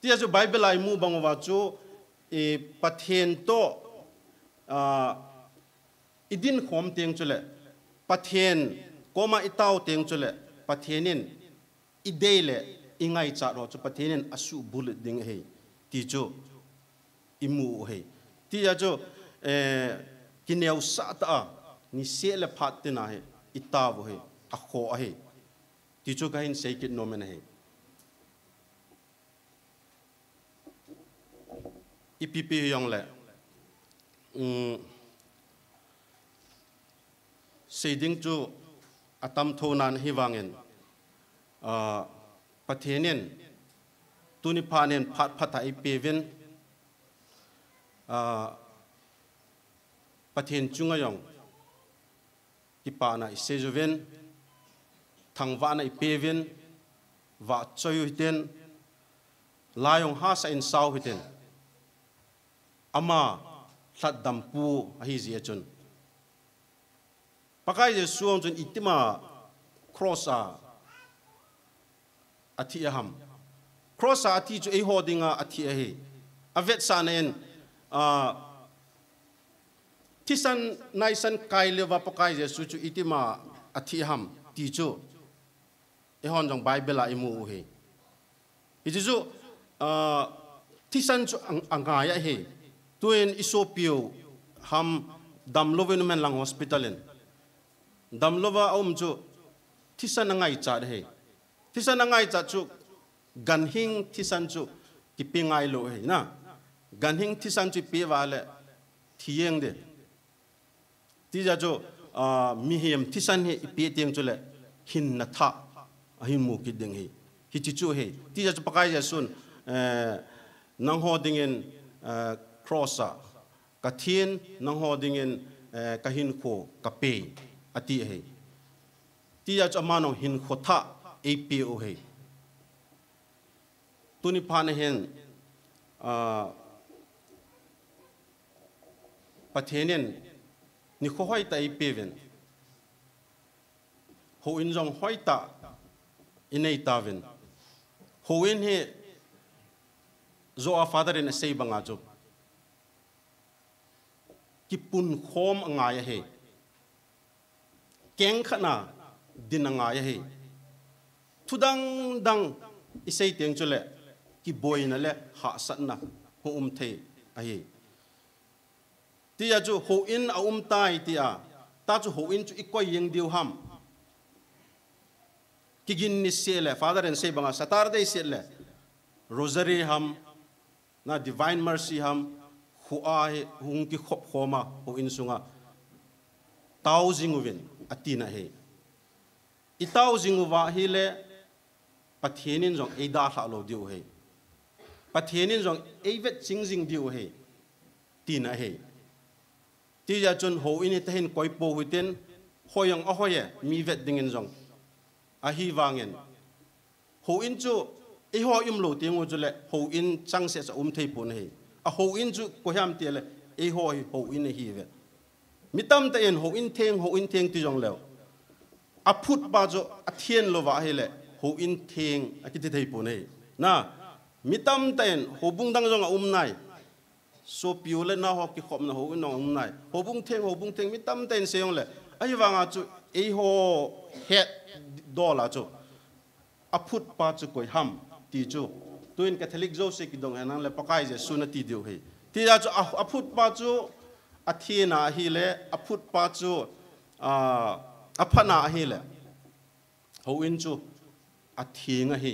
tia chu bible ai mu bang wa chu e pathen to a idin khom teng chule pathen koma itau teng chule pathenin idele ingai cha ro chu pathenin asu bul ding he ti chu imu he ti ya chu e kineu sa ta ni se le phat te na he itaw he a kho he ti chu ka hin sei kit no he ipipi yong le. Mm. Um seiding chu atam thonan hiwangin ah, a pathenin tuni phanen phat phatha ipevin a ah, pathen chunga yong. Ipana isejuven thangwa na ipevin wa choyu hiten. Layong ha sa in sau hiten. Ama thlat dampu a hi zia chun pakai je suang chun itima cross a athi aham cross a athi chu e hodinga athi a he avet sa nen a tisan naisan kai leva pakai je su chu itima athi ham ti chu e hon jong bible a imu he ichu a tisan chu angaya he tuen isopio, ham damloven men lang hospitalin damlova om chu thisan ngai cha he thisan ngai cha chu ganhing thisan chu kipingai lo he na. Ganhing thisan chu pi wale thieng de. Ti ja chu mi hiam thisan he pi tieng chu le hin na tha ahin mu ki ding he. Hi chi chu he. Ti ja chu pakai ja sun eh, nang ho dingen en eh, ka thien nang ho dingin ka hin kho ka pe ati he ti ya chamano hin kho tha apo he tuni phan hen a pathenen ni kho hoi ta ipeven ho in jong hoi ta inei taven ho in he zo a father in a sei banga job ki pun khom angaya he keng khana din angaya he thudang dang isei teng chule ki boy na le ha sat na hu um the a he ti ya chu ho in a um tai ti a ta chu ho in chu ikoi yeng diu ham. Ki gin ni se le, father and say banga satar dei se le, rosary ham, na divine mercy ham khu a he hung ki khop khoma ho in sunga. Tau jinguvin atina he. I tau jinguwa hi le pathienin jong eida hla lo diu he. Pathienin jong eivet jing jing diu he. Tina he. Ti ja chun ho in te hin koi po hu huiten hoyang a hoye mi vet dingin jong a hi wangen ho in chu e ho im lo ting u chu le, ho in chang se sa um thei pon he a ho in chu ko hiam te le e ho ho in e hi ve. Mitam ta en ho in theng ho in theng ti jong le a phut ba jo, a thien lo wa he le ho in theng, a ki ti thei po nei. Na mitam ta en ho bung dang jong a um nai. So piu le na ho ki khom na ho in um nai. Ho bung theng ho bung theng mitam ta en se yong le ai wa nga chu e ho het do la chu. A phut pa chu koi ham ti chu tuin catholic zo se ki dong hanang le pakai je suna ti diu he ti ja chu a phut pa chu a thi na hi le, a phut pa chu a a phana hi le. Ho in chu a thi nga hi,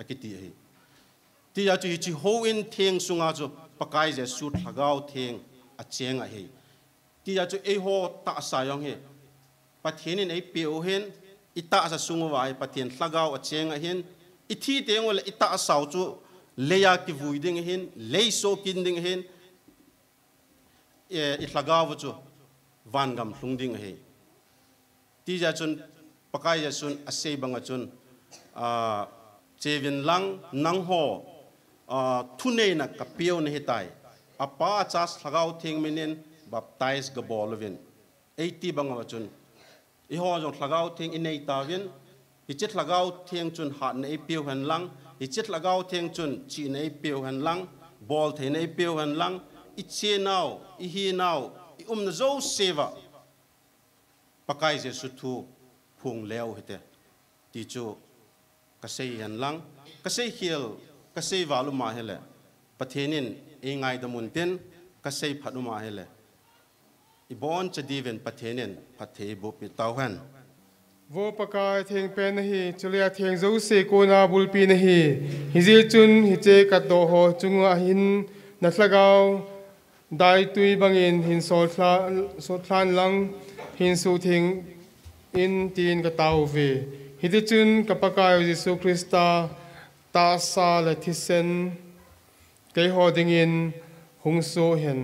a ki ti hi. Ti ja chu hi chi ho in theng sunga chu pakai je su thagao theng a chenga hi ti ja chu e ho ta sa yong he pathianin ei piu hen ita sa sungu wai pathian thlagau a chenga hin ithi tengo le ita asau chu leya ki vuiding hin leiso kinding hin eh, e ithlaga wu chu wangam thungding he ti ja chun pakai ja chun ase banga chun a chevin lang nang ho a thune na kapio ne hitai. Apa chas thagau thing menin baptize gabolvin 80 banga chun. Iho jong thagau thing inei tawin อิจิตละเกาเทียงจุนหัดในเปียวหันลังอิจิตละเกาเทียงจุนจีในเปียวหันลังบอลเทในเปียวหันลังอิเชนาวอิฮีนาวอิอุมนโจเซวะปะไกเจสุทูพุงเลวเหตติจูกษยันลังกษเฮียลกษวาลุมาเฮเลปะเทนินเองไงดมุนเตนกษพัดุมาเฮเลอีบอนจะดีเวนปะเทนินปะเทบุปิตาวหัน vô pakai theng pen hi chulia theng dấu se cô na bul pi na hi. Hi zi chun, hi che kat do ho chunga hin. Na thlagau dai tui bangin hin sol thla so thlan lang. Hin su thing in tin ka tau ve hi zi chun, ka pakai jesu krista ta sa la thisen ke ho ding in, hung so hen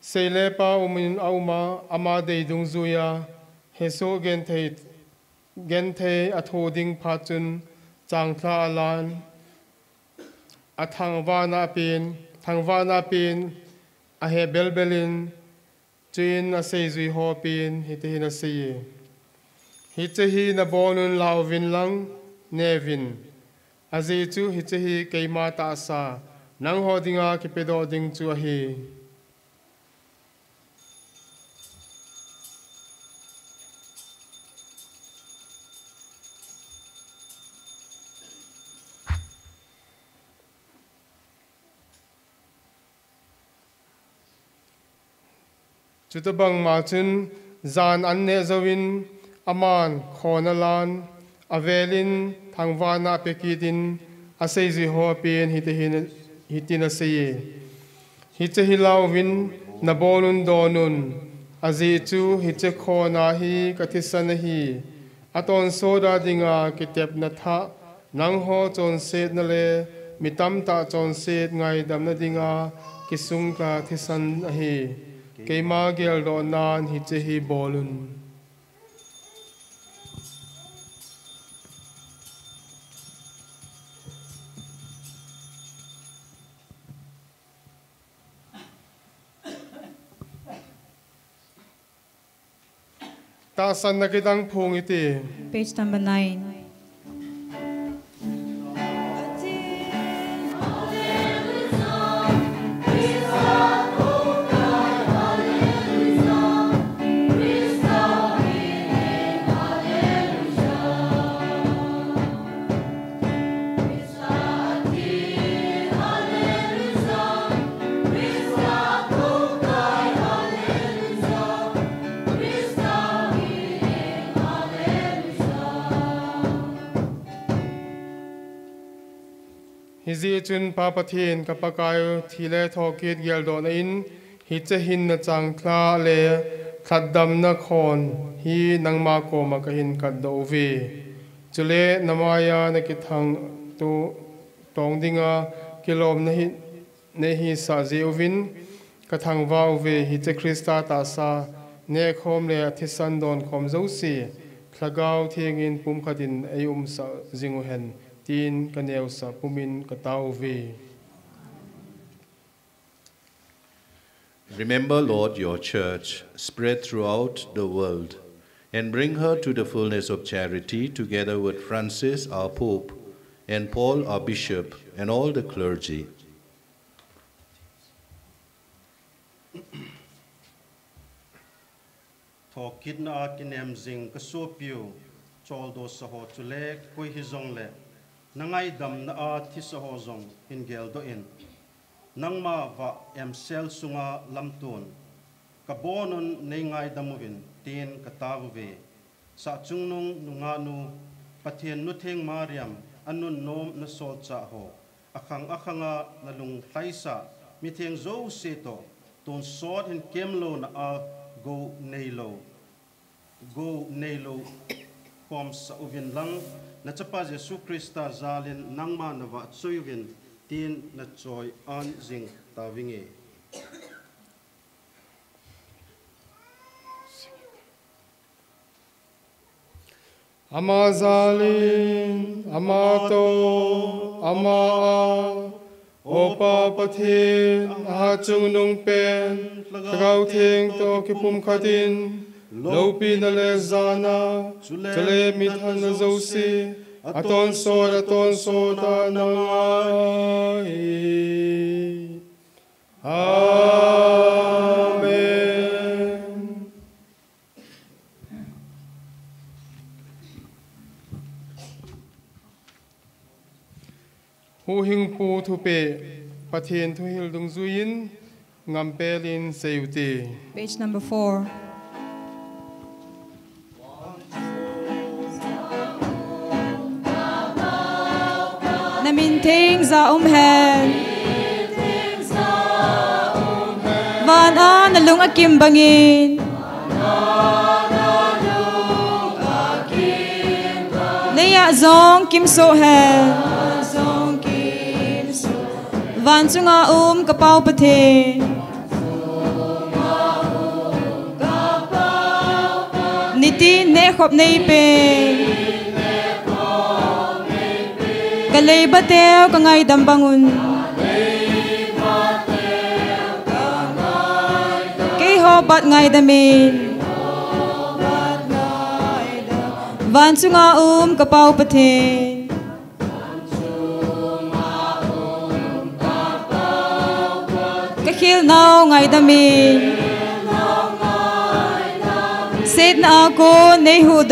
sei le pa umin auma ama dei dung zuya he so gen thei gen thei a tho ding pha chun chang thla alan a thang wa na pin thang wa na pin a he bel belin chin a sei zui ho pin hi te na sei hi che hi na bonun lau vin lang nevin a zi chu hi che hi keima ta sa nang ho dinga ki pedo ding chu a hi chutabang ma chun zan an ne zawin aman khonalan avelin thangwana pekitin asei zi ho pen hite hin hitina sei hiche hilaw win na bonun donun azi chu hiche khona hi kathisan hi aton soda dinga kitep na tha nang ho chon set na le mitam ta chon set ngai dam na dinga kisung ka thisan hi keima gel do nan hi che hi bolun ta san na kitang phung iti Page number 9. Hi zi chun pa pathin ka pakai thi le thokit gel do na in hi che hin na chang thla le thaddam na khon hi nangma ko ma ka hin kat do ve chule namaya na ki thang tu tong dinga kilom na hi ne hi sa zi uvin ka thang vau ve hi che krista ta sa ne khom le thi san don khom zo si thlagau thiengin pum khatin ei um sa zingu hen tin ka neu sa pumin ka tau ve Remember, Lord, your church spread throughout the world and bring her to the fullness of charity together with Francis, our Pope, and Paul, our Bishop, and all the clergy. Thọ kít na kinh em zing ka so piu nangay dam na a tisahozong ingel doin. Nang mava emsel sunga lamtun, kabonon na ngay damuin tin katavuve. Sa chungnong nunganu patien nuting mariam anun nom na soltsa ho. Akang akanga nalung taysa miteng zo seto ton sod hin kemlo na a go nailo. Go nailo kom sa uvin lang na chapa jesu krista zalin nangma na va choyuvin tin na choi an jing ta vinge ama zalin, ama to, ama a opa pathin a chung nung pen gau theng to kipum khatin lo pi na le zana chale mi than na zo si aton so aton so ta na ai amen. Hu hing pu thu pe pathin thu hil dung zuin ngam pelin seyuti Page number four. Namin ting za um hen. Van an the lung akim bangin. Leia zong kim so hen. Van A um kapau pathin. Niti ne khop nei pe. Kalay bateo ka ngay dambangun. Kay hobat ngay damin. Vansu nga um kapaw patin. Kahil now ngay damin. Sit na ako nehu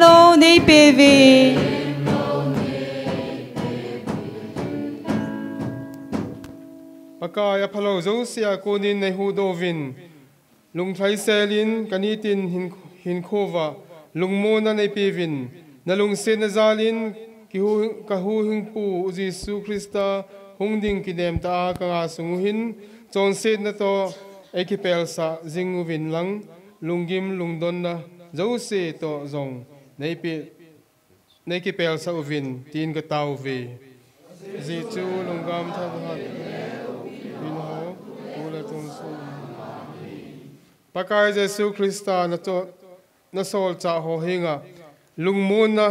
doon. Hin kim lo nei PV. Pakaya phalo zo sia kunin nei hu dovin lung thai selin kanitin hin hin khova nei na lung se na zalin ki hu ka hu hing pu jisu krista hungding ki dem ta ka nga sungu hin chon se na to ekipel sa zingu vin lang lungim lungdon na zo se to zong nei pe nei ki pel sa uvin tin ka tau ve zi chu lungam tha hat bin ho ula tun su pakai jesu krista na to na sol cha ho hinga lungmun na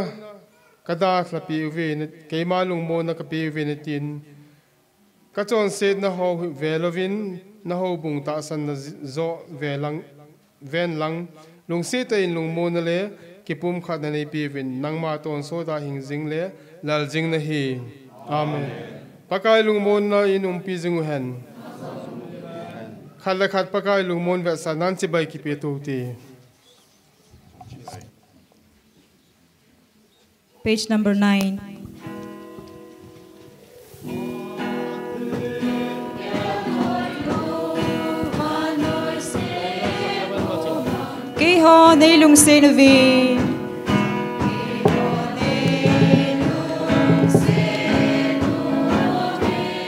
kada la pi ve ne keima lungmun na ka pi ve ne tin ka chon se na ho velovin na ho bung ta san na zo velang ven lang lung se te in lung mon le kipum khat na nei pi vin nangma ton so da hing jing le lal jing na hi. Amen. Pakai lungmon na in umpi jingu hen. Khat khat pakai lungmon ve sa nan chi bai ki pe tu ti. Page number 9 ho nei lung se na vi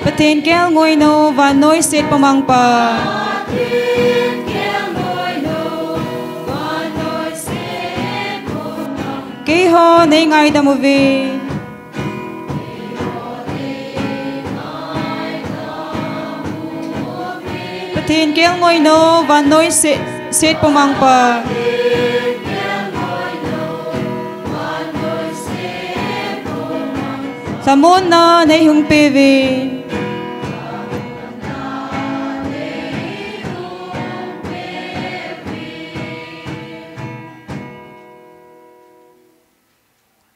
Patin kel ngoi no và noi set pamang pa Ki ho nei ngai da mu vi. Patin kel ngoi no và noi set Sweet pumang pa. Sa muna na yung pivi.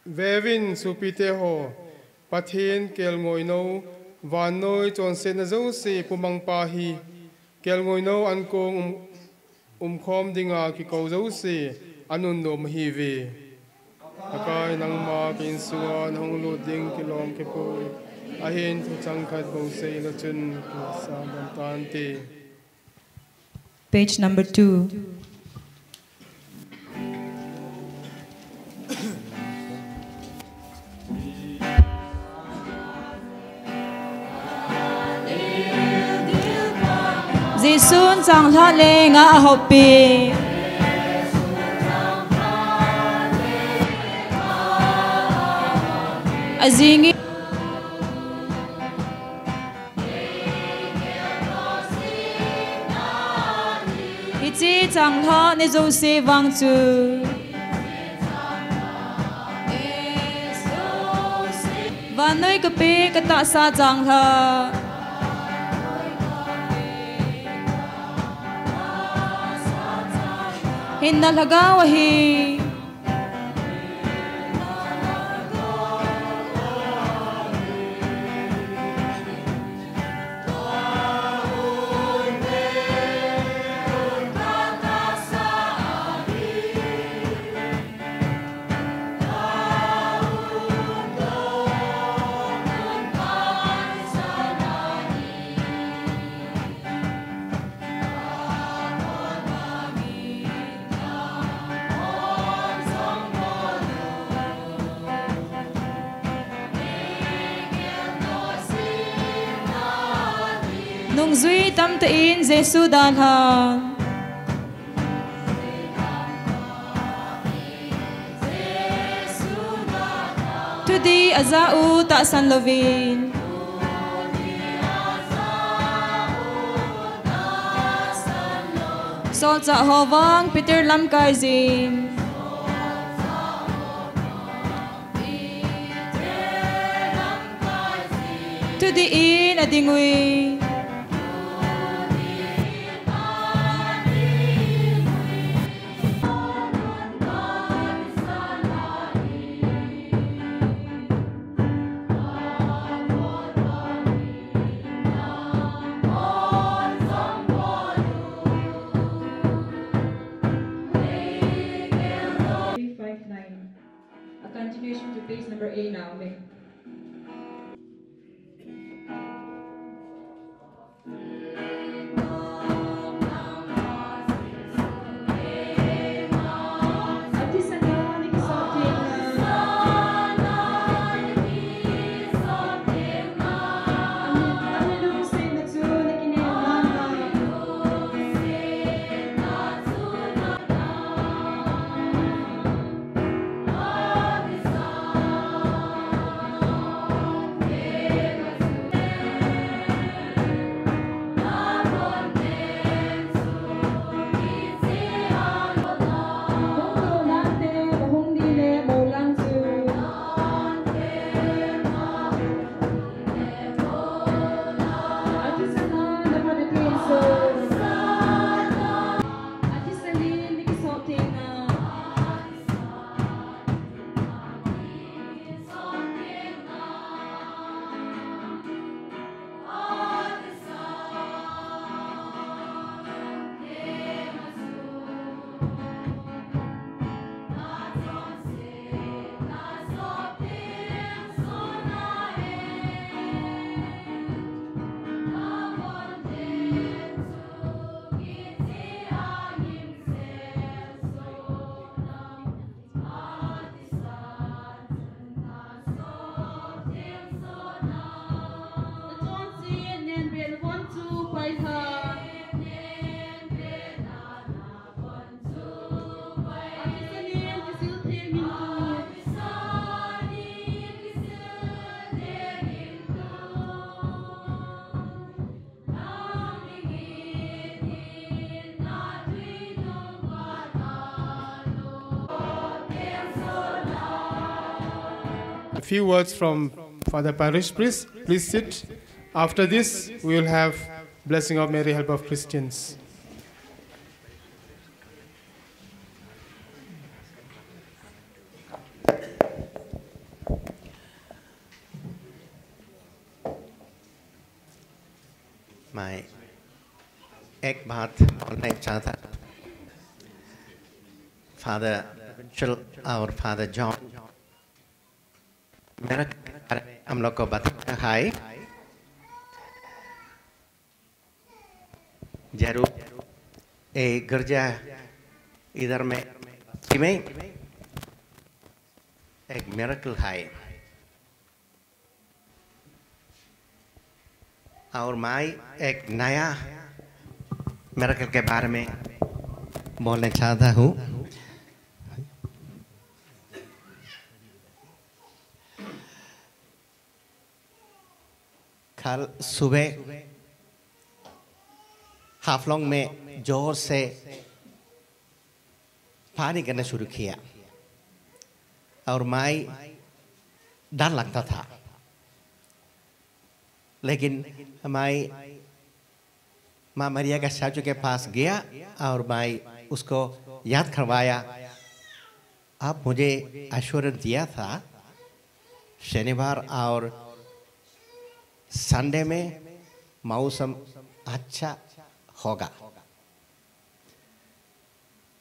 Vevin supite ho, pathin kel ngồi nâu, và nôi tròn sen na dấu si pumang pa hi, kel ngồi nâu ăn um, um khom dinga ki ko zo se anun nom hi ve akai nang ma kin suwa nong lu ding ki lom ke po ahin thu chang khat bo se lo chun ki sa ban tan te Page number two. Gisun sang tha le nga hopi. Azingi Hi chang tha ne zo se wang chu. Van nơi cái pe cái tạ sa chang tha. इन लगा वही। Giêsu đàn hàng dan ha. Azau ta san lovin. Sol cha hovang, Peter lam kai zin. đi in adingui. few words from Father Parish Priest. Please sit. After this, we will have blessing of Mary, help of Christians. My एक बात बोलना चाहता father चल और father John मेरा हम लोग को बताया है। ज़रूर। ए गिरजा इधर में। में। एक मेरेकल है। और मैं एक नया मेरेकल के बारे में बोलना चाहता हूँ। कल सुबह हाफलोंग में ज़ोर से पानी गिरना शुरू किया। और माई डर लगता था। लेकिन माई, माँ मरिया का स्टैचू के पास गया और माई उसको याद करवाया। अब मुझे एश्योरेंस दिया था, शनिवार और संडे में मौसम अच्छा होगा।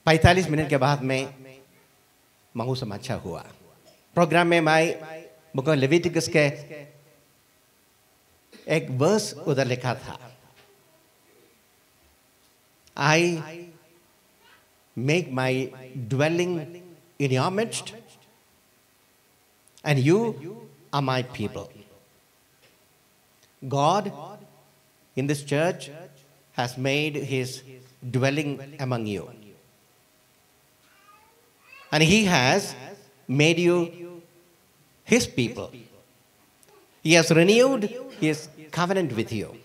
45 मिनट के बाद में मौसम अच्छा हुआ। प्रोग्राम में माई बुक लेविटिकस के एक वर्स उधर लिखा था। I make my dwelling in your midst, and you are my people. God in this church has made his dwelling among you. And he has made you his people. He has renewed his covenant with you.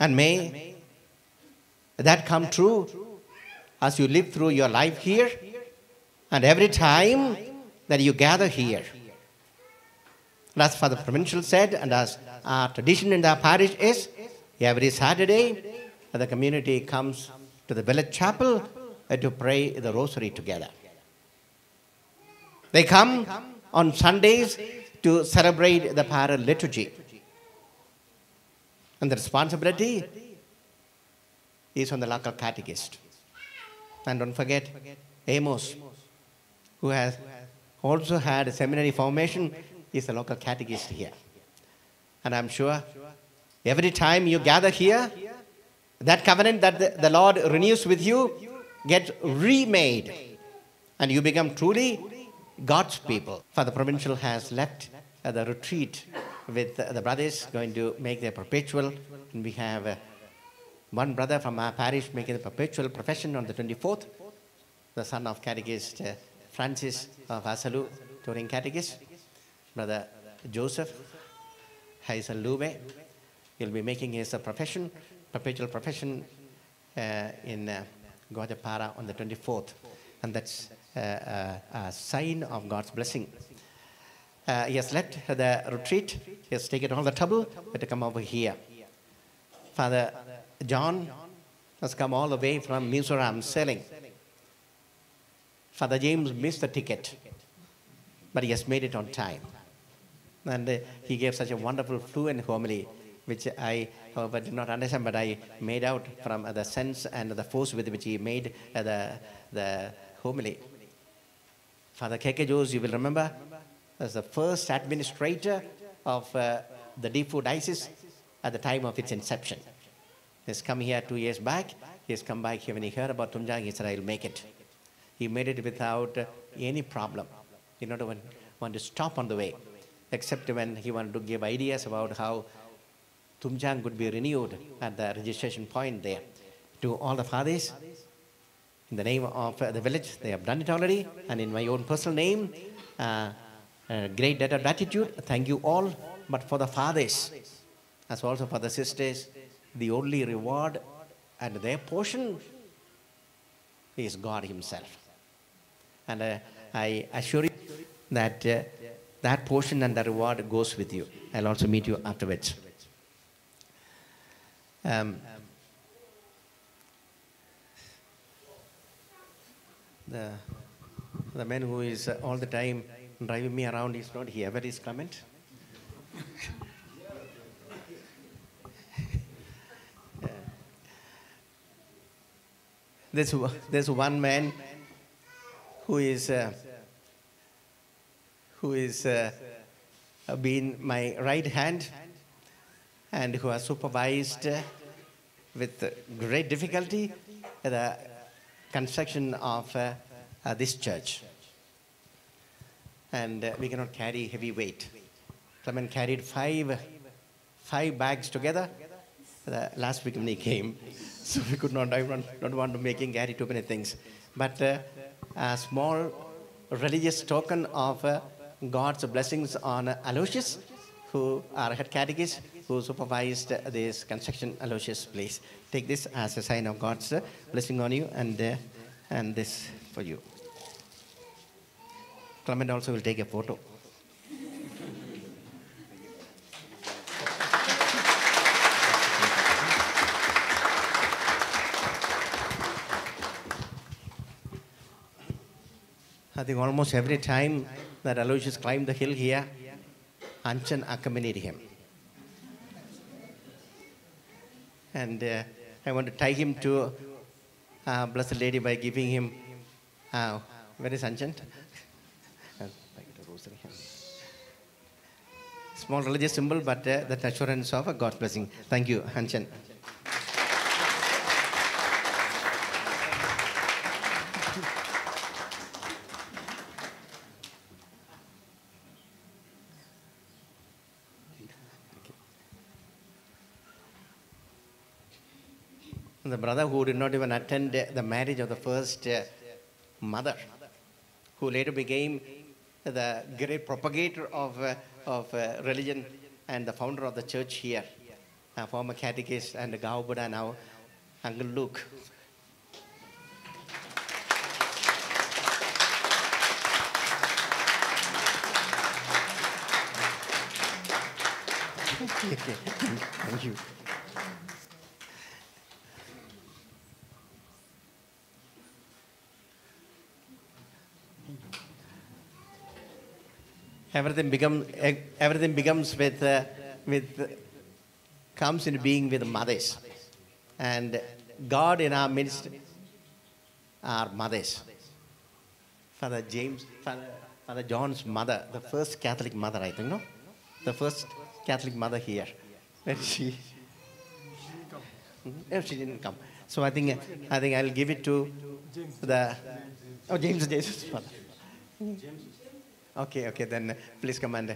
And may that come true as you live through your life here and every time that you gather here. And as Father Provincial said, and as our tradition in our parish is, every Saturday the community comes to the village chapel to pray the rosary together. They come on Sundays to celebrate the paral liturgy. And the responsibility is on the local catechist. And don't forget Amos, who has also had a seminary formation, is a local catechist here. And I'm sure every time you gather here, that covenant that the, the Lord renews with you gets remade. And you become truly God's people. Father Provincial has left uh, the retreat with the brothers going to make their perpetual. And we have uh, one brother from our parish making the perpetual profession on the 24th, the son of catechist uh, Francis of Asalu, touring catechist. Brother Joseph Hazel Lube, he'll be making his uh, profession, perpetual profession uh, in uh, on the 24th. And that's uh, uh, a sign of God's blessing. Uh, he has left the retreat, he has taken all the trouble to come over here. Father John has come all the way from Mizoram sailing. Father James missed the ticket, but he has made it on time. And uh, he gave such a wonderful fluent homily, which I, however, did not understand, but I made out from the sense and the force with which he made uh, the, the homily. Father K. K. Jose, you will remember, as the first administrator of uh, the Diphu Diocese at the time of its inception. He's come here two years back. He's come back here when he heard about Tumjang, he said, I'll make it. He made it without uh, any problem. He did not even want to stop on the way, except when he wanted to give ideas about how Tumjang could be renewed at the registration point there. To all the fathers, in the name of the village, they have done it already, and in my own personal name, uh, great debt of gratitude. Thank you all, but for the fathers, as also for the sisters, the only reward and their portion is God Himself. And uh, I assure you that uh, that portion and the reward goes with you. I'll also meet you afterwards. Um, the, the man who is uh, all the time driving me around is not here. Where is Clement? There's, there's one man who is uh, who is uh, been my right hand and who has supervised uh, with great difficulty the construction of uh, uh, this church. And uh, we cannot carry heavy weight. Clement carried five, five bags together the last week when he came. So we could not, I don't, don't want to make him carry too many things. But uh, a small religious token of God's blessings on Aloysius, who are head catechist, who supervised this construction Aloysius please Take this as a sign of God's blessing on you and, uh, and this for you. Clement also will take a photo. I think almost every time that Aloysius climbed the hill here, Anchan accompanied him. And uh, I want to tie him to uh, Blessed Lady by giving him, uh, where is Anchan? Small religious symbol, but uh, that assurance of a God's blessing. Thank you, Anchan. The brother who did not even attend the marriage of the first uh, mother, who later became the great propagator of, uh, of uh, religion and the founder of the church here, a former catechist and a Gaonbura now, Uncle Luke. Thank you. everything becomes everything becomes with uh, with comes into being with mothers and god in our midst are mothers father james father, father john's mother the first catholic mother i think no the first catholic mother here where is she no, she didn't come so i think i think i'll give it to the oh james james father Okay, okay, then uh, please come and. uh,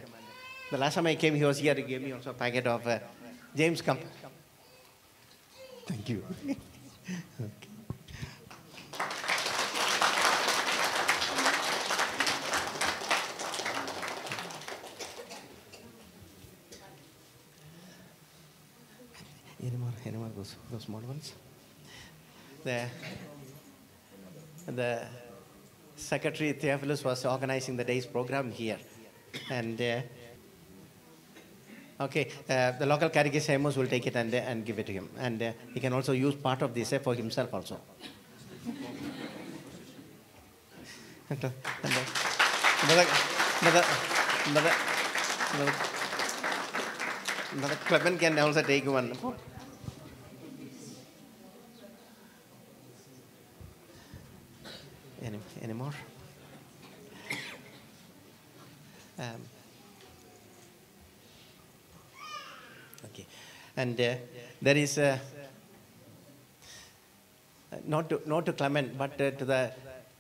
the last time I came, he was here. He gave me also a packet of uh, James. Come. Thank you. okay. Any more? Any more those those small ones? The the Secretary Theophilus was organizing the day's program here. And uh, okay, uh, the local catechist Amos will take it and, uh, and give it to him. And uh, he can also use part of this for himself also. And, uh, uh, Clement can also take one. Any, any more? Um, okay. And uh, there is, uh, not, to, not to Clement, but uh, to the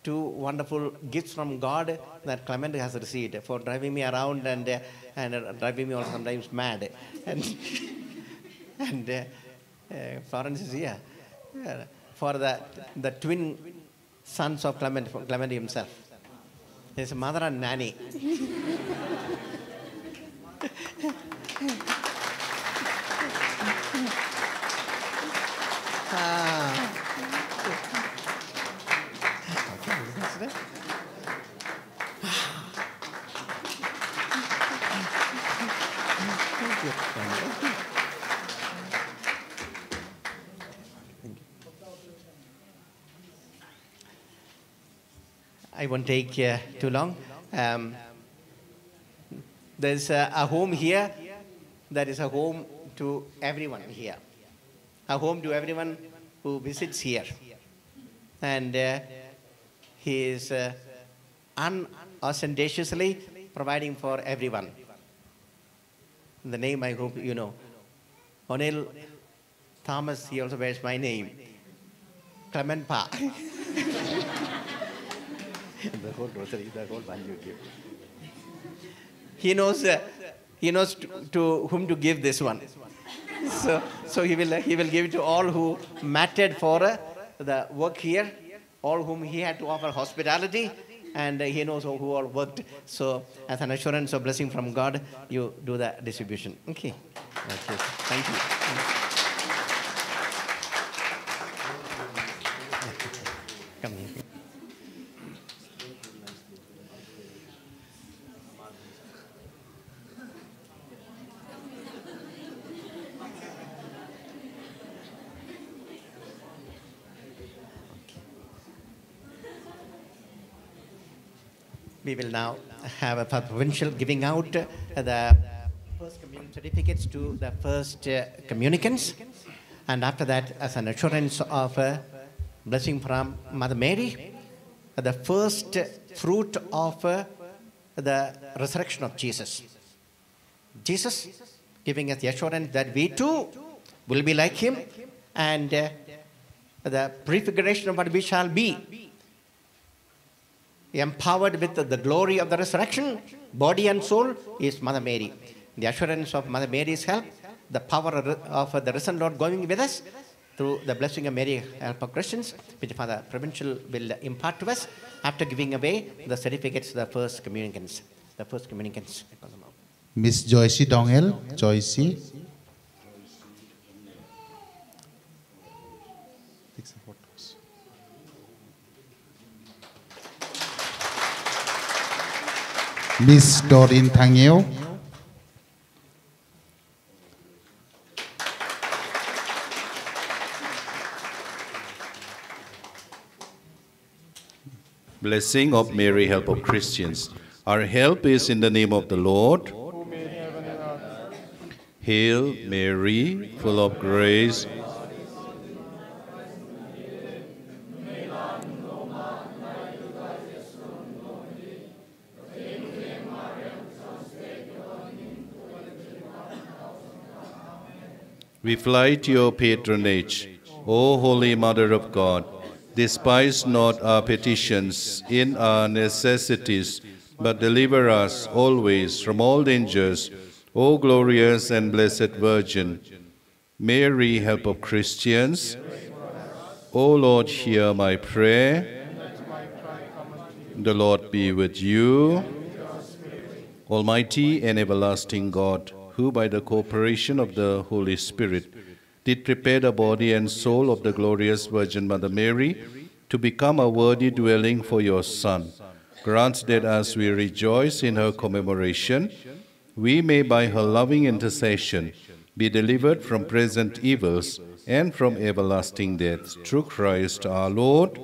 two wonderful gifts from God that Clement has received for driving me around and, uh, and uh, driving me also sometimes mad. And, and uh, uh, Florence is here. For the, the twin sons of Clement, Clement himself. His mother and nanny. ah. Okay, that's it. I won't take uh, too long. Um, there's a, a home here that is a home to everyone here. A home to everyone who visits here. And uh, he is uh, unostentatiously providing for everyone. The name I hope you know. O'Neill Thomas, he also bears my name. Clement Pa. the whole rosary, the whole one you give. He knows, uh, he knows to, to, whom to give this one. So, so he, will, uh, he will give it to all who mattered for uh, the work here, all whom he had to offer hospitality, and uh, he knows who, who all worked. So, as an assurance of blessing from God, you do the distribution. Okay. okay. Thank you. Come here. We will now have a provincial giving out uh, the first communion certificates to the first uh, communicants. And after that, as an assurance of uh, blessing from Mother Mary, the first fruit of uh, the resurrection of Jesus. Jesus giving us the assurance that we too will be like him and the prefiguration of what we shall be empowered with the glory of the resurrection, body and soul, is Mother Mary. The assurance of Mother Mary's help, the power of the risen Lord going with us through the blessing of Mary, help of Christians, which Father Provincial will impart to us after giving away the certificates to the first communicants. The first communicants. Miss Joycey Doungel, Joycey. Miss Doreen Thangyo. Blessing of Mary, help of Christians. Our help is in the name of the Lord. Hail Mary, full of grace. We fly to your patronage, O Holy Mother of God. Despise not our petitions in our necessities, but deliver us always from all dangers, O glorious and blessed Virgin. Mary, help of Christians. O Lord, hear my prayer. The Lord be with you. Almighty and everlasting God, who by the cooperation of the Holy Spirit did prepare the body and soul of the glorious Virgin Mother Mary to become a worthy dwelling for your Son, grant that as we rejoice in her commemoration, we may by her loving intercession be delivered from present evils and from everlasting death through Christ our Lord.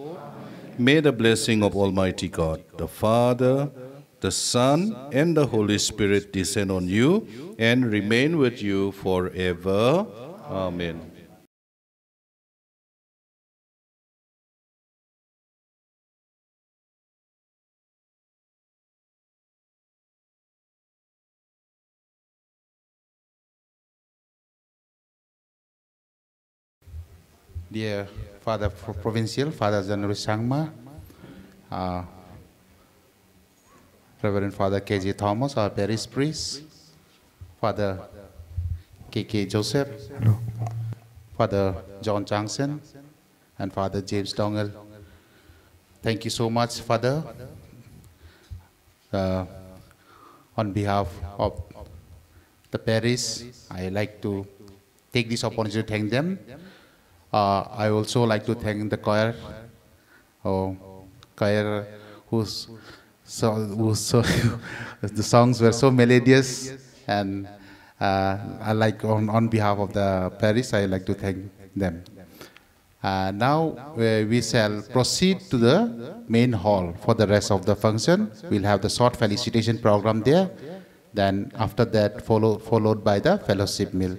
May the blessing of Almighty God, the Father, the Son, and the Holy Spirit descend on you and remain with you forever. Amen. Dear Father Provincial, Father Januarius Sangma, uh, Reverend Father K.J. Thomas, our parish priest, Father K.K. Joseph, Father John Johnson, and Father James Doungel. Thank you so much, Father. Uh, on behalf of the parish, I like to take this opportunity to thank them. Uh, I also like to thank the choir, oh, choir whose so, so the songs were so melodious, and uh, I like on, on behalf of the parish, I like to thank them. Uh, now uh, we shall proceed to the main hall for the rest of the function. We'll have the short felicitation program there. Then after that, follow, followed by the fellowship meal.